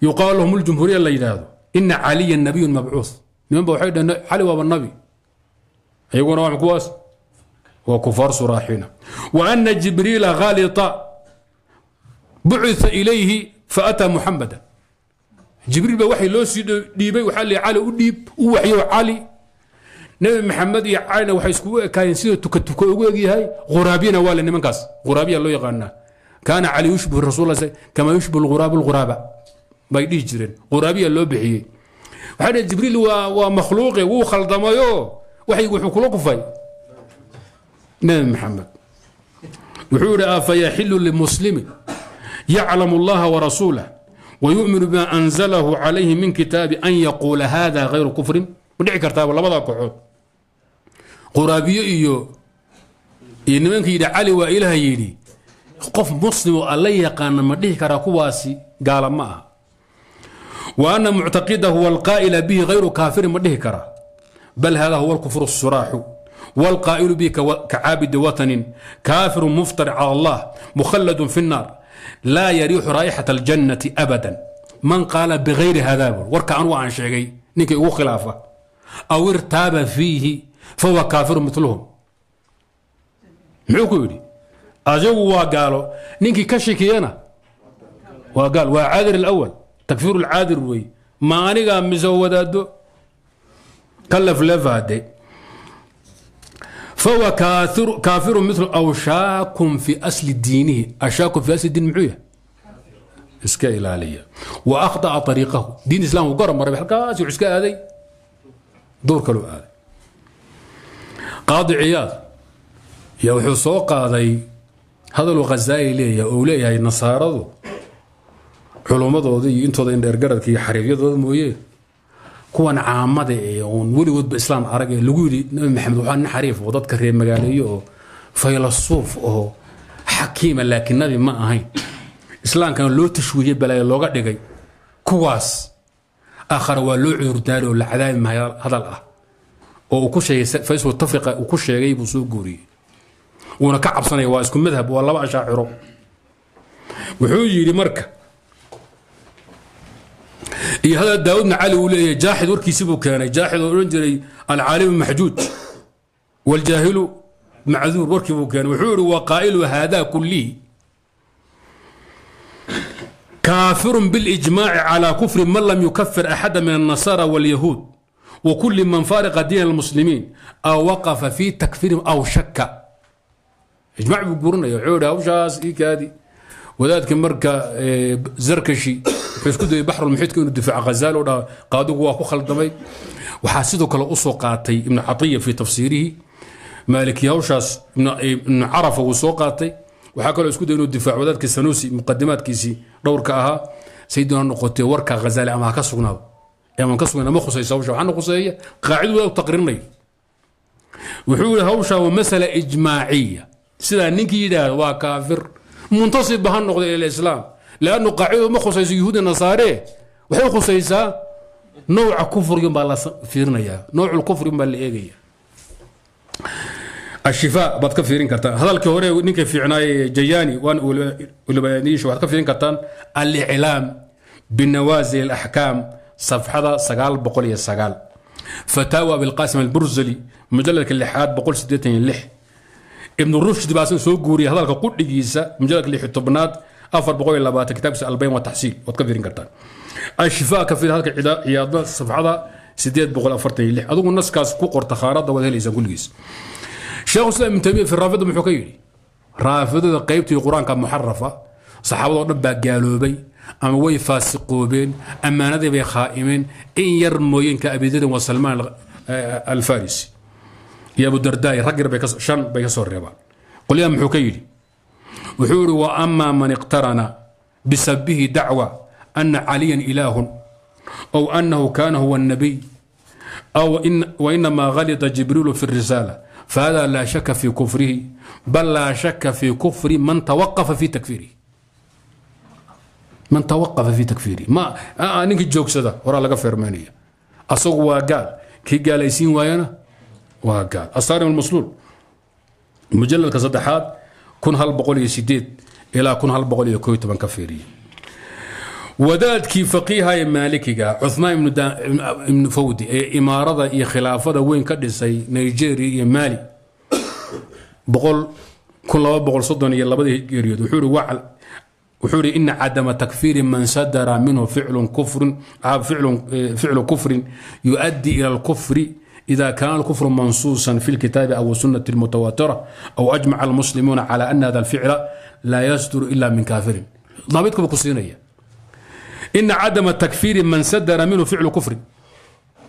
Speaker 1: يقال لهم الجمهورية اللي يدادوا إن علي النبي مبعوث. من بوحيد علي وابا النبي. أيقون واحد كواس؟ وكفار صراحين وأن جبريل غالط بعث إليه فأتى محمدا. جبريل بوحي لوسي ديبي وحالي علي وديب ووحي علي nabi maxamed iyo cayna waxay iskugu ekaayeen sida tukatuko ugu egyahay quraabina waa le nimankaas quraabiya loo yaqaanaa kaana cali yushbihu rasuul kama yushbihu lquraabu lquraaba bay dhihi jireen quraabiya loo bixiyey waxay dhaheen jibriil waa waa makhluuqe wuu khaldamayo waxaygu wuxuu kula kufay nabi maxamed wuxuu yidhi afayaxilu limuslimi yaclamu allaha warasuulah ويؤمن بما أنزله عليه من كتاب أن يقول هذا غير كفر ودعي كرتاب ولا بضع كحوت quraabiyo iyo iyo nimanka yidhi cali waa ilaaha yidhi. Qof muslimoo alla yaqaana ma dhihi karaa kuwaasi gaala ma aha. Wa anna muctaqidahu walqaa'ila bihi hayru kaafirin ma dhihi karaa. Bal hada huwa alkufru asuraaxu walqaa'ilu bihi kacaabidi watanin. Kaafirun muftar cala allah mukhalladun fi nnaar. Laa yariixu raa'ixata aljannati abadan. Man qaala bihayri hadaabur warka anugu aan sheegay ninka igu khilaafa. Aw irtaaba fiihi أو ارتاب فيه فهو كافر مثلهم محوكو يقولي أجو وقالوا نيكي كشكينا وقال وعادر الأول تكفير العادر وي ما أنا مزودادو كلف لفادي فهو كافر كافر مثل او شاك في اصل دينه اشاك في اصل الدين معيه اسكا الاليه واخطا طريقه دين الاسلام وقرب مره بحلقات وعسكا هذه دور كلو هذا قاضي عياض يا وحو qaadi ciyaad. Yaa wuxuu soo qaaday hadaluu khazaali leeyahay ou leeyahay nasaaradu culummadooda iyo intooda indheergaradka iyo xariifyadooda mooye. Kuwan caamada ee uun weligoodba islaam arag ee lagu yidhi nabi maxamed waxaa nin xariif oo dadka reer magaaleeyo oo faylasuuf oo xakiima laakiin nabi ma ahayn. Islaamkana loo tashwiihiyey balaayo looga dhigay. Kuwaas aakhara waa loo cudurdaari oo la cadaabi mahaya hadal ah. Oo uu ku sheegay faysal tafriqa uu ku sheegay buu soo guuriyey wuuna ka cabsanaya waa isku madhab waa laba ashaaciro wuxuu yidhi marka iyo hada daawudna cali uu leeyahay jaaxid warkiisi buu keenay jaaxid oo odhan jiray alcaalimu maxjuuj waljaahilu macduur warkii buu keenay wuxuu yihi waqaa'ilu hada kullihi كافر بالإجماع على كفر من لم يكفر أحد من النصارى واليهود وكل من فارق دين المسلمين أو وقف في تكفيرهم أو شك إجماع بيقولون يا عود أو شاس إيكادي وذلك مركا زركشي فيسكدوا بحر المحيط كانوا دفاع غزال ولا قادوا واكو خلدمي وحاسدوا كلا أصو قاتي ابن عطية في تفسيره مالك يوشاس ابن عرفة وسوقاتي waxaa kaloo isku day inuu difaaco wadaadka sanuusi muqadimaadkiisii dhowrka ahaa sayidina noqotay warka ghazaali ama ha ka sugnaado ama ka sugan ama khusaysa hawsha waxaana khuseeya qaacidu waa taqriirinayo wuxuu yidhi hawsha waa masala ijmaaciya sidaa ninkii yidhaahdo waa kaafir muntasibba ha noqda ila leannu qaacidu ma khusayso yuhuudi nasaaree waxay khusaysaa nowca kufrigin baa la fiirinayaa nowcul baa la eegaya ashifa baad ka fiirin kartaan hadalkii hore ninka fiicnaaye jayaani waan ulbayaaniyish waxaad ka fiirin kartaan aliclaam binawaazil alaxkaam صفحة سقال بقولية سقال فتاوى بالقاسم البرزلي مجلد اللحاد بقول سديتين اللح. ابن الرشد باسن سوق غوري هذا كقود ديجيسا مجلد لح طبنات أفر بقول لبات كتاب سألبين وتحصيل وتكبرين كرتان الشفاء كفي هذا عيادة صفحة سديت بقول أفرتين اللح. أظن الناس كاس كوكور تخارات ولا ليس أقول جيس. شيخ الإسلام ابن تيمية في الرافضة محكيري رافضة قيبتي القرآن كان محرفة. صحابة بي أما وي فاسقوبين أما نذب خائمين إن يرموين كأبيدد وسلمان آه، الفارسي. يا أبو الدرداء رجر بيكس شن بيكسر ربا قل يا أم محكيلي وحور وأما من اقترن بسبه دعوة أن عليا إله أو أنه كان هو النبي أو إن وإنما غلط جبريل في الرسالة. فهذا لا شك في كفره بل لا شك في كفر من توقف في تكفيره. man tawaqafa fi takfiiri ma ninkii joogsada horaa laga feermaynaya asagu waa gaal kii gaalaysiin waayana waa gaal asaarim almasluul mujaladka saddexaad kun hal boqol iyo sideed ilaa kun hal boqol iyo koo ka fiiriya wadaadkii faqiiha maalikiga cumaan ibnu fawdi ee imaarada iyo khilaafada weyn ka dhisay nigeria iyo maali kun laba boqol soddon iyo labadii geeriyood wuxuu ihi wacal وحوري إن عدم تكفير من صدر منه فعل كفر آه، فعل آه، فعل كفر يؤدي إلى الكفر إذا كان الكفر منصوصا في الكتاب أو السنة المتواترة أو أجمع المسلمون على أن هذا الفعل لا يصدر إلا من كافر. ضابطكم بقصينية إن عدم تكفير من صدر منه فعل كفر.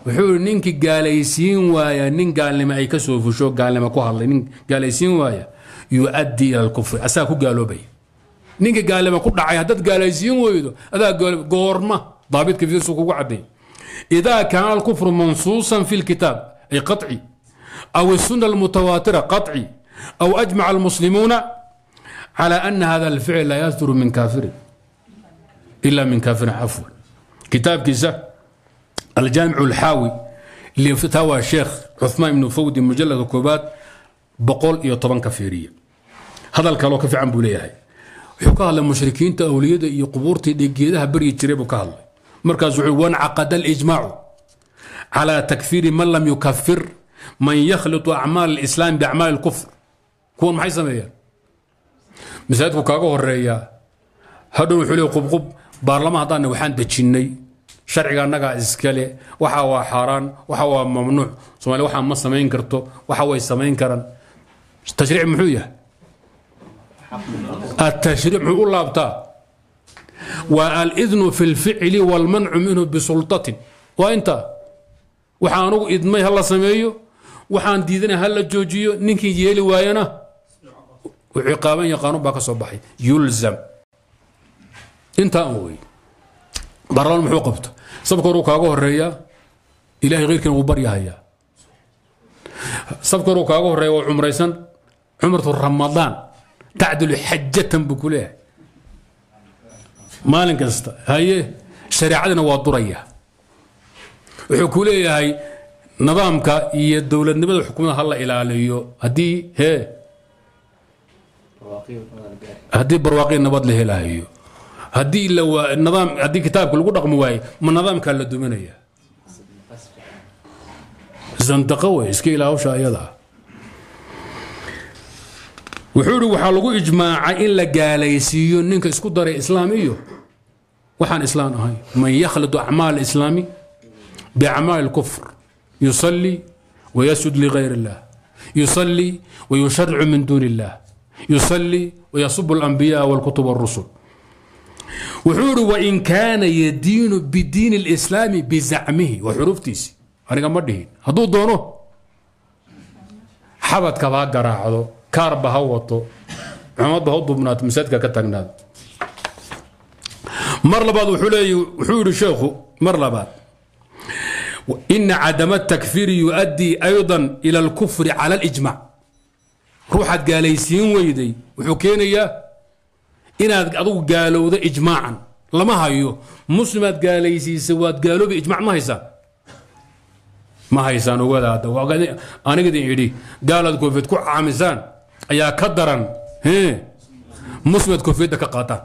Speaker 1: وحور نينك قاليسين ويا نين قال لما أي كسوف وشو قال لما كوهر نين قاليسين وايا يؤدي إلى الكفر. أساكو قالوا بي. ninka gaalama ku dhacay haddaad gaalaysiin weydo adaa goorma daabitka fidisu kugu cadday idaa kaana alkufru mansuusan fi lkitaab ay qaطci aw الsuna almutawaatira qaطci aw ajmaca almuslimuuna calى ana hada alficl laa yasturu min kaafirin ila min kaafirin cafwan kitaabkiisa aljaamicu alxaawi lifatawa sheekh cuثmaan ibnu fawdi mujaladka koobaad boqol iyo tobanka fiiriya hadal kaloo ka fiican buu leeyahay wuxuu ka hadlay mushrikiinta awliyada iyo qubuurtii dhigeedaha baryi jiray buu ka hadlay. Markaas wuxuu wancaqada alijmaacu. Calaa takfiiri man lam yukafir man yakhlitu acmaal alislaam biacmaali alkufr. Kuwan maxay sameeyaan? Masaajidku kaaga horeeyaa hadhow wuxuu leey qubqub baarlama haddaan waxaan dejinnay sharciga annagaa iskale waxa waa xaaraan waxa waa mamnuuc soomaaliya waxaa ma samayn karto waxa way samayn karaan. Tashriic muxuu yahay? Atashriic muxuu u laabtaa waa alidnu fi lficli walmancu minhu bisultatin waa intaa waxaa anugu idmay ha la sameeyo waxaan diidanay ha la joojiyo ninkii yeeli waayana ciqaaban iyo qaanuun baa ka soo baxay yulzam intaa an wey baarlamaan muxuu qabto sabka horuu kaaga tacdilu xajatan buu ku leeyahay maalin kasta haye shareecadina waa duraya wuxuu ku leeyahay nidaamka iyo dowladnimada xukuumada ha la ilaaliyo haddii hee haddii barwaaqi nabad la helahayo haddii nidaam haddii kitaabka lagu dhaqmi waaye ma nidaamkaa la duminaya zandaqo wey iska ilaa hawsha ayada wuxuu yidhi waxaa lagu ijmaacay in la gaalaysiiyo ninka isku daray islaam iyo waxaan islaam ahayn man yakhlidu acmaal islaami biacmaali kufr yusallii ويسجد لغير الله يصلي ويشرع من دون الله يصلي ويسب الأنبياء والكتب والرسل وحور وإن كان يدين بدين الإسلام بزعمه وحروف تيسي أنا قام هدو دونه حبت كبا قراعه kaarba ha wato cumadba ha dubnaato masaajidka ka taagnaado mar labaad wuxuu yihi sheekhu mar labaad ina cadama الtakfiiri yuؤdii ayضا ilى اlkufri calى اlijmac ruuxaad gaalaysiin weyday wuxuu keenayaa inaad adugu gaalowda ijmaacan lama hayo muslimaad gaalaysiisay waad gaaloobi ijmac ma haysaan ma haysaan ogadaada anigidin idhi gaalaad koofeed ku caamisaan ayaa ka daran muslimaad koofeedda ka qaataan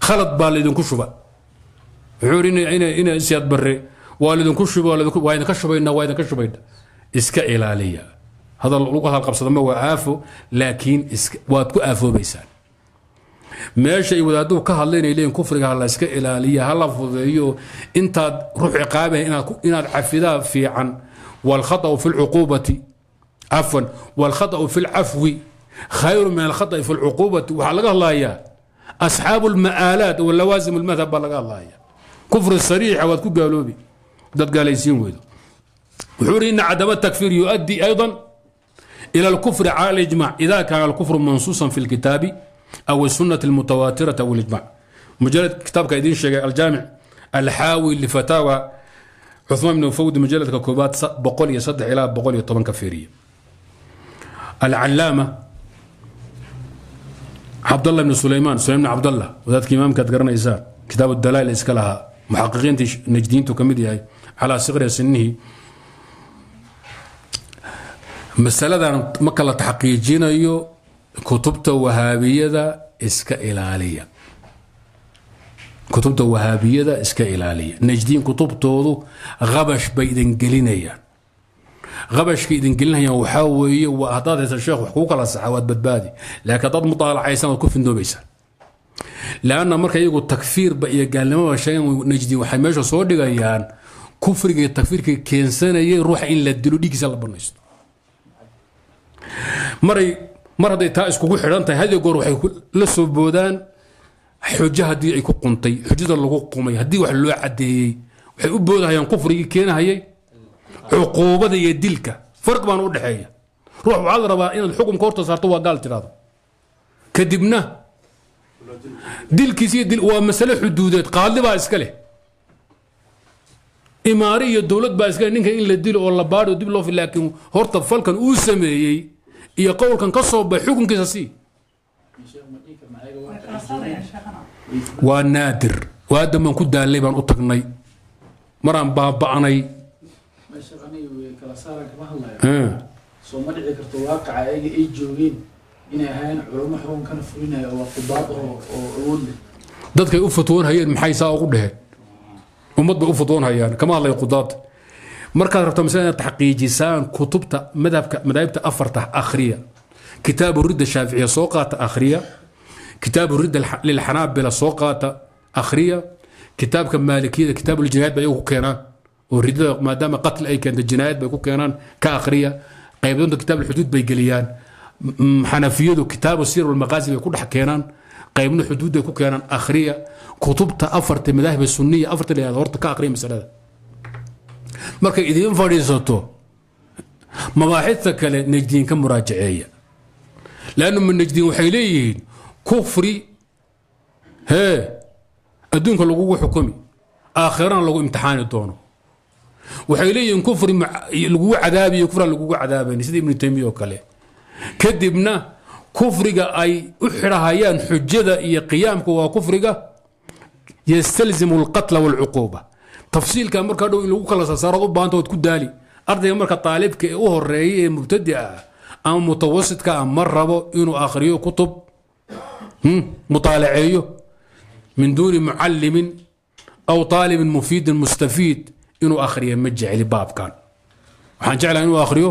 Speaker 1: khalad baa laydinku shuba. Wuxuu idhi ina barre. Waa laydinku shuba waa idinka shubayna waa idinka shubayna iska ilaaliya. Hadal lagu hadal qabsadama waa aafo laakiin waad ku aafoobaysaan. Meesha ay wadaaduhu ka hadlayn ay leeyiin kufriga ha iska ilaaliya ha fudeeyo intaad ruux ciqaabah inaad cafidaa fiican. Waalkhata'u fi lcuquubati عفوا والخطأ في العفو خير من الخطأ في العقوبة. وحا الله يا أصحاب المآلات واللوازم المذهب با الله يا كفر الصريح واد كو قالوبي داد قاليسين ويدو وحور إن عدم التكفير يؤدي أيضا إلى الكفر على الإجماع. إذا كان الكفر منصوصا في الكتاب أو السنة المتواترة أو الإجماع مجلد كتاب كايدين شيخ الجامع الحاوي لفتاوى عثمان بن فود مجلد كوبات بقول يصدح إلى بقول يطبن كفيرية. alcallaama cabdalla ibn sulaymaan sulaim bn cabdalla wadaadka imaamkaad garanaysaan kitaab dalaa'il iska lahaa. Muxaqiqiintii najdiintu ka mid yahay. Calaa siqri sinnihi. Masaladan marka la taxqiijinayo kutubta wahaabiyada iska ilaaliya. Kutubta wahaabiyada iska ilaaliya. Najdiin kutubtoodu qabash bay idin gelinayaan. Qabashka idin gelinayaan waxaa weeye waa haddaad haysa sheekh wax kuu kala saxa waad badbaadi laakiin haddaad mutaalacaysan waad ku findoobaysaan lanna marka iyagu takfiirba iyo gaalnimaba sheegan najdiin waxay meesha soo dhigayaan kufriga iyo takfiirka keensanayay ruuxa in la dilo dhiiggiisa la banaysto maray mar hadday taa iskugu xidhan tahay hadiyo goor waxay la soo boodaan xujo haddii ay ku quntay xujada lagu qumay haddii wax loo cadeeyey waxay u boodahayaan kufrigii keenahayay عقوبة يا دلك. فرق بين ودحية روح وعاد ربا إن الحكم كورتا صارت هو قال ترى كدبنا. دلك سي دل ومسألة حدودات. قال لي اسكله إماري يا دولة باسكله نينك إن لديل ولا بارو دب لو في لكن هورتا فالكن أو سميي يا قول كان كصوب بحكم كيساسي waa وهذا waa كنت دالي بان daalay baan u tagnay baaba'nay
Speaker 2: soo ma dhici karto waaqaca ayaga ay joogeen inay ahaayeen culamo xukunkana fulinaya waa qudaad oo oo awood leh
Speaker 1: dadkay u fatwoon hayeen maxay saa ugu dheheen ummad bay u fatwoon hayaan kama hadlay qudaad markaad rabto masala inaad taxqiijisaan kutubta madhabka madaahibta afarta akhriya kitaabu ridda shaaficiya soo qaata akhriya kitaabu ridda lilxanaabila soo qaata akhriya kitaabka maalikiyada kitaabu ljinaayad bay iyagu keenaan وريد ما دام قتل أي كان الجنايات بيكون كيران كآخرية قيبون كتاب الحدود بيقليان حنفيده كتاب السير والمغازي بيكون حكينان. قيبون حدود بيكون كيران آخرية. كتبت أفرت المذاهب السنية أفرت اللي هذا ورت كآخرية هذا. مركا إذا انفريزوتو مباحثة كلا نجدين كمراجعية. لأنه من نجدين وحيليين. كفري. هي. أدونك لغو حكومي. أخيرا لغو امتحان دونه waxay leeyihiin kufri lagugu cadaabiyo kufran lagugu cadaabayn sida ibnu taymiya oo kale kadibna kufriga ay u xidhahayaan xujada iyo qiyaamka waa kufriga yastalzimu alqatla walcuquuba tafsiilka markaa dhow in lagu kala sasaaro u baahanta waad ku daali ardayga marka taalibka ee u horeeya ee mubtadica ah ama mutawasitka ah ma rabo inuu akhriyo kutub mutaalaceeyo min duuni mucallimin aw taalibin mufiidin mustafiid inuu akhriyo ma jecli baabkan waxaan آخر inuu akhriyo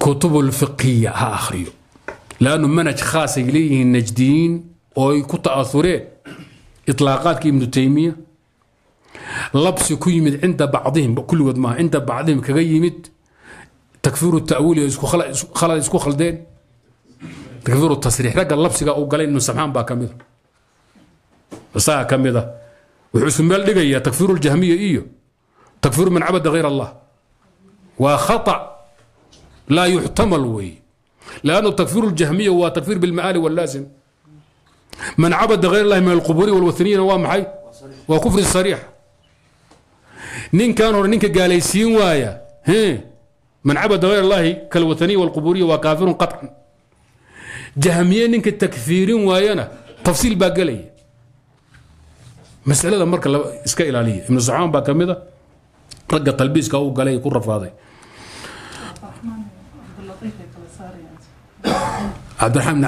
Speaker 1: كتب الفقهية ها أخريو لأنه منهج خاص إليه النجديين أو كتأثره إطلاقات كي ابن تيمية. لبس كيمد عند بعضهم بكل ود عند بعضهم كيمد تكفير التأويل يسكو خلا خلا يسكو خلدين. تكفير التصريح. رجع لبس أو قال إنه سبحان با كمذا بس كمذا وحسن مال لقيا تكفير الجهمية إيه تكفير من عبد غير الله. وخطأ. لا يحتمل وي. لأنه تكفير الجهمية هو تكفير بالمعالي واللازم. من عبد غير الله من القبور والوثنيين هو حي وكفر صريح. نين كانوا هو نينك وايا. ها. من عبد غير الله كالوثني والقبوري وكافر قطعا. جهمية نينك تكفير وايانا. تفصيل باقلي masalada marka iska ilaaliya ibnu saxaan baa ka mid a ragga talbiiska u galay ku rafaaday. Cabdiraxmaan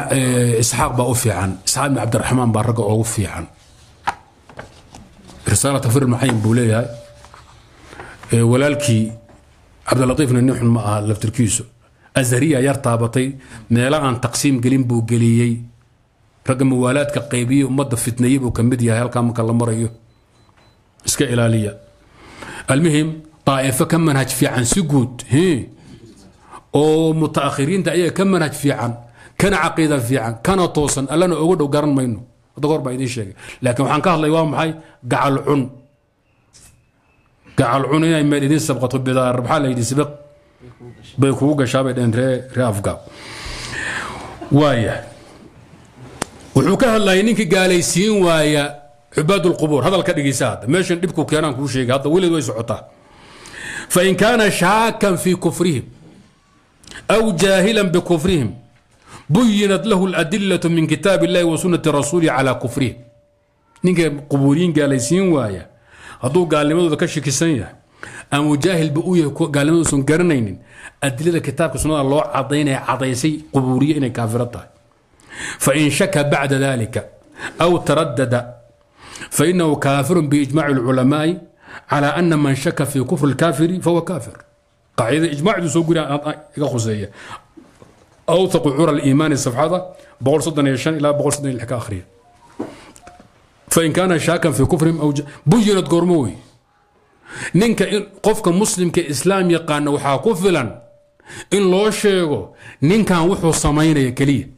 Speaker 1: isxaaq baa u fiican. Isxaaq ibn cabdiraxmaan baa ragga ugu fiican. Risaala takfir maxayin buu leeyahay. Walaalkii cabdilatiifna nin ma aha laftirkiisu. Azhariya yar taabatay meela aan taqsiim gelin buu geliyey ragga mawaalaadka qaybiyey ummadda fitneeye buu ka mid yahay halkaa marka la marayo. Iska ilaaliya. Almuhim daa'ifo ka manhaj fiican si guud oo mutaakhiriinta ayaga ka manhaj fiican kana caqiida fiican kana toosan allana oga dhow garan mayno. Hadda goor baa idiin sheegay. Laakiin waxaan ka hadlay waa maxay? Gacal cun. Gacal cun inay meel idiin sabqato bidaar maxaa la yidhi sibiq bay kugu gashaa bay dhaheen ree ree afgaab. Waaya وحكاها الله hadlayay ninkii gaalaysiin ويا عباد القبور هذا الكلام يساعد ماشي نبكو كان كل شيء هذا ولد ويسعطه فإن كان شاكا في كفرهم أو جاهلا بكفرهم بينت له الأدلة من كتاب الله وسنة رسوله على كفره نيجا قبورين قاليسين ويا هذو قال لماذا كشك السنية أم جاهل بأوية قال لماذا سنقرنين أدلة كتاب سنة الله عضينا عضيسي قبورية إن كافرتها فإن شك بعد ذلك أو تردد فإنه كافر بإجماع العلماء على أن من شك في كفر الكافر فهو كافر. قاعدة إجماع ذو سوقنا آه، آه، أخوزية أوثق عرى الإيمان الصفحة بقول صدنا يشان إلى بقول صدنا الحكاية آخرية. فإن كان شاكا في كفرهم أو ج... قرموي. ننك قفك مسلم كإسلام يقان yaqaana waxaa ku filan in loo sheego ninkan wuxuu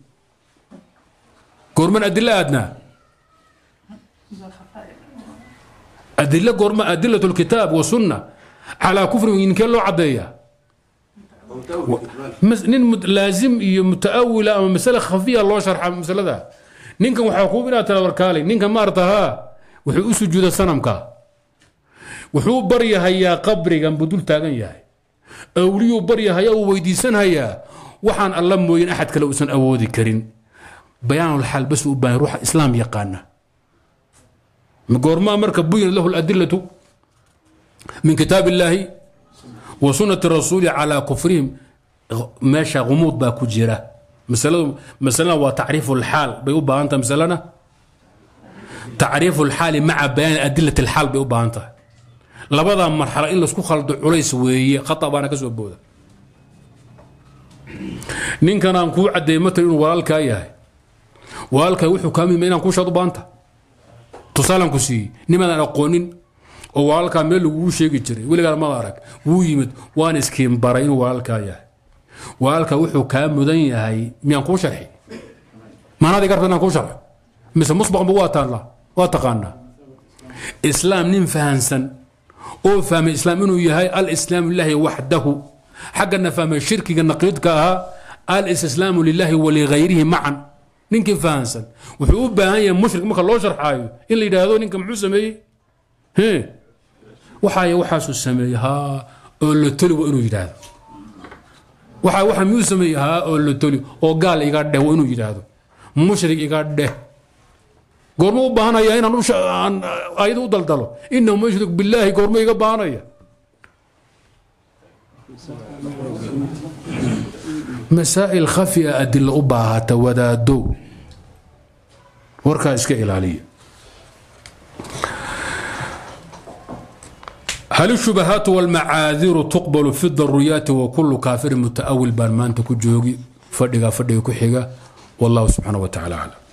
Speaker 1: قرما أدلة أدنى. أدلة قرما أدلة الكتاب والسنة. على كفر وإن كان له عدية. لازم متأولة أما مسألة خفية. الله شرح مسألة ذا نين كان وحاقوب إلى تلا بركالي نين كان مارتها وحي أسجد السنم كا وحو بريا هيا قبري كان بدول تاغن يا أوليو بريا هيا وويدي هيا. وحان الله موين أحد كلو سن أوودي كريم bayaanulxaal bas u baahan ruuxa islaam yaqaana. Goormaa marka buyina lahu ladilatu min kitaab illaahi wa sunati rasuuli calaa kufrihim meesha gumuud baa ku jira. Masalana waa tacriifu lxaal bay u baahan tahay masalana? Tacriifu lxaali maca bayaani adilat lxaal bay u baahan tahay. Labadaa marxalo in la isku khaldo culays weeye khata baana ka soo booda. Ninkan aan kuu cadeeyey matal inuu walaalkaa yahay walaalkaa wuxuu kaa mima inaan kuu shaad u baahanta tusaalan ku siiyey. Nimaadaan aqoonin oo walaalkaa meel lagugu sheegi jiray. Weligaa mada arag. Wuu yimid. Waan iskiin baray inuu walaalkaa yahay. Walaalkaa wuxuu kaa mudan yahay. Miyaan kuu sharxi? Maanaad iga rabta inaan kuu sharxo? Mise musbaqba waa taanla waa taqaanaa? Islaam nin fahansan oo fahmay islaam inuu yahay alislaamu lilahi waxdahu. Xaggana fahmay shirkiga naqiidka ahaa. Alistislaamu lilahi waligayrihi macan ninkii fahansan. Wuxuu u baahan yahay mushrik marka loo sharxaayo in la yidhaahdo ninka muxuu sameeyey? Waxaay waxaasuu sameeyey haa oo la toli waa inuu yidhaahdo. Waxa waxa miyuu sameeyey haa oo la toli oo gaal iga dheh waa inuu yidhaahdo. Mushrik iga dheh. Goorma u baahanaya inaan ayada u daldalo. Inahu mushrik billaahi goorma iga baahanaya masaa'il khafia adilo u baahata wadaado warkaa iska ilaaliya. Hal shubahaatu wlmacaadiru tuqbalu fi daruyaati wa kulu kaafirin mutaawil baan maanta ku joogi fadhiga fadhiga ku xiga. Wallahu subxaana wa tacala aclam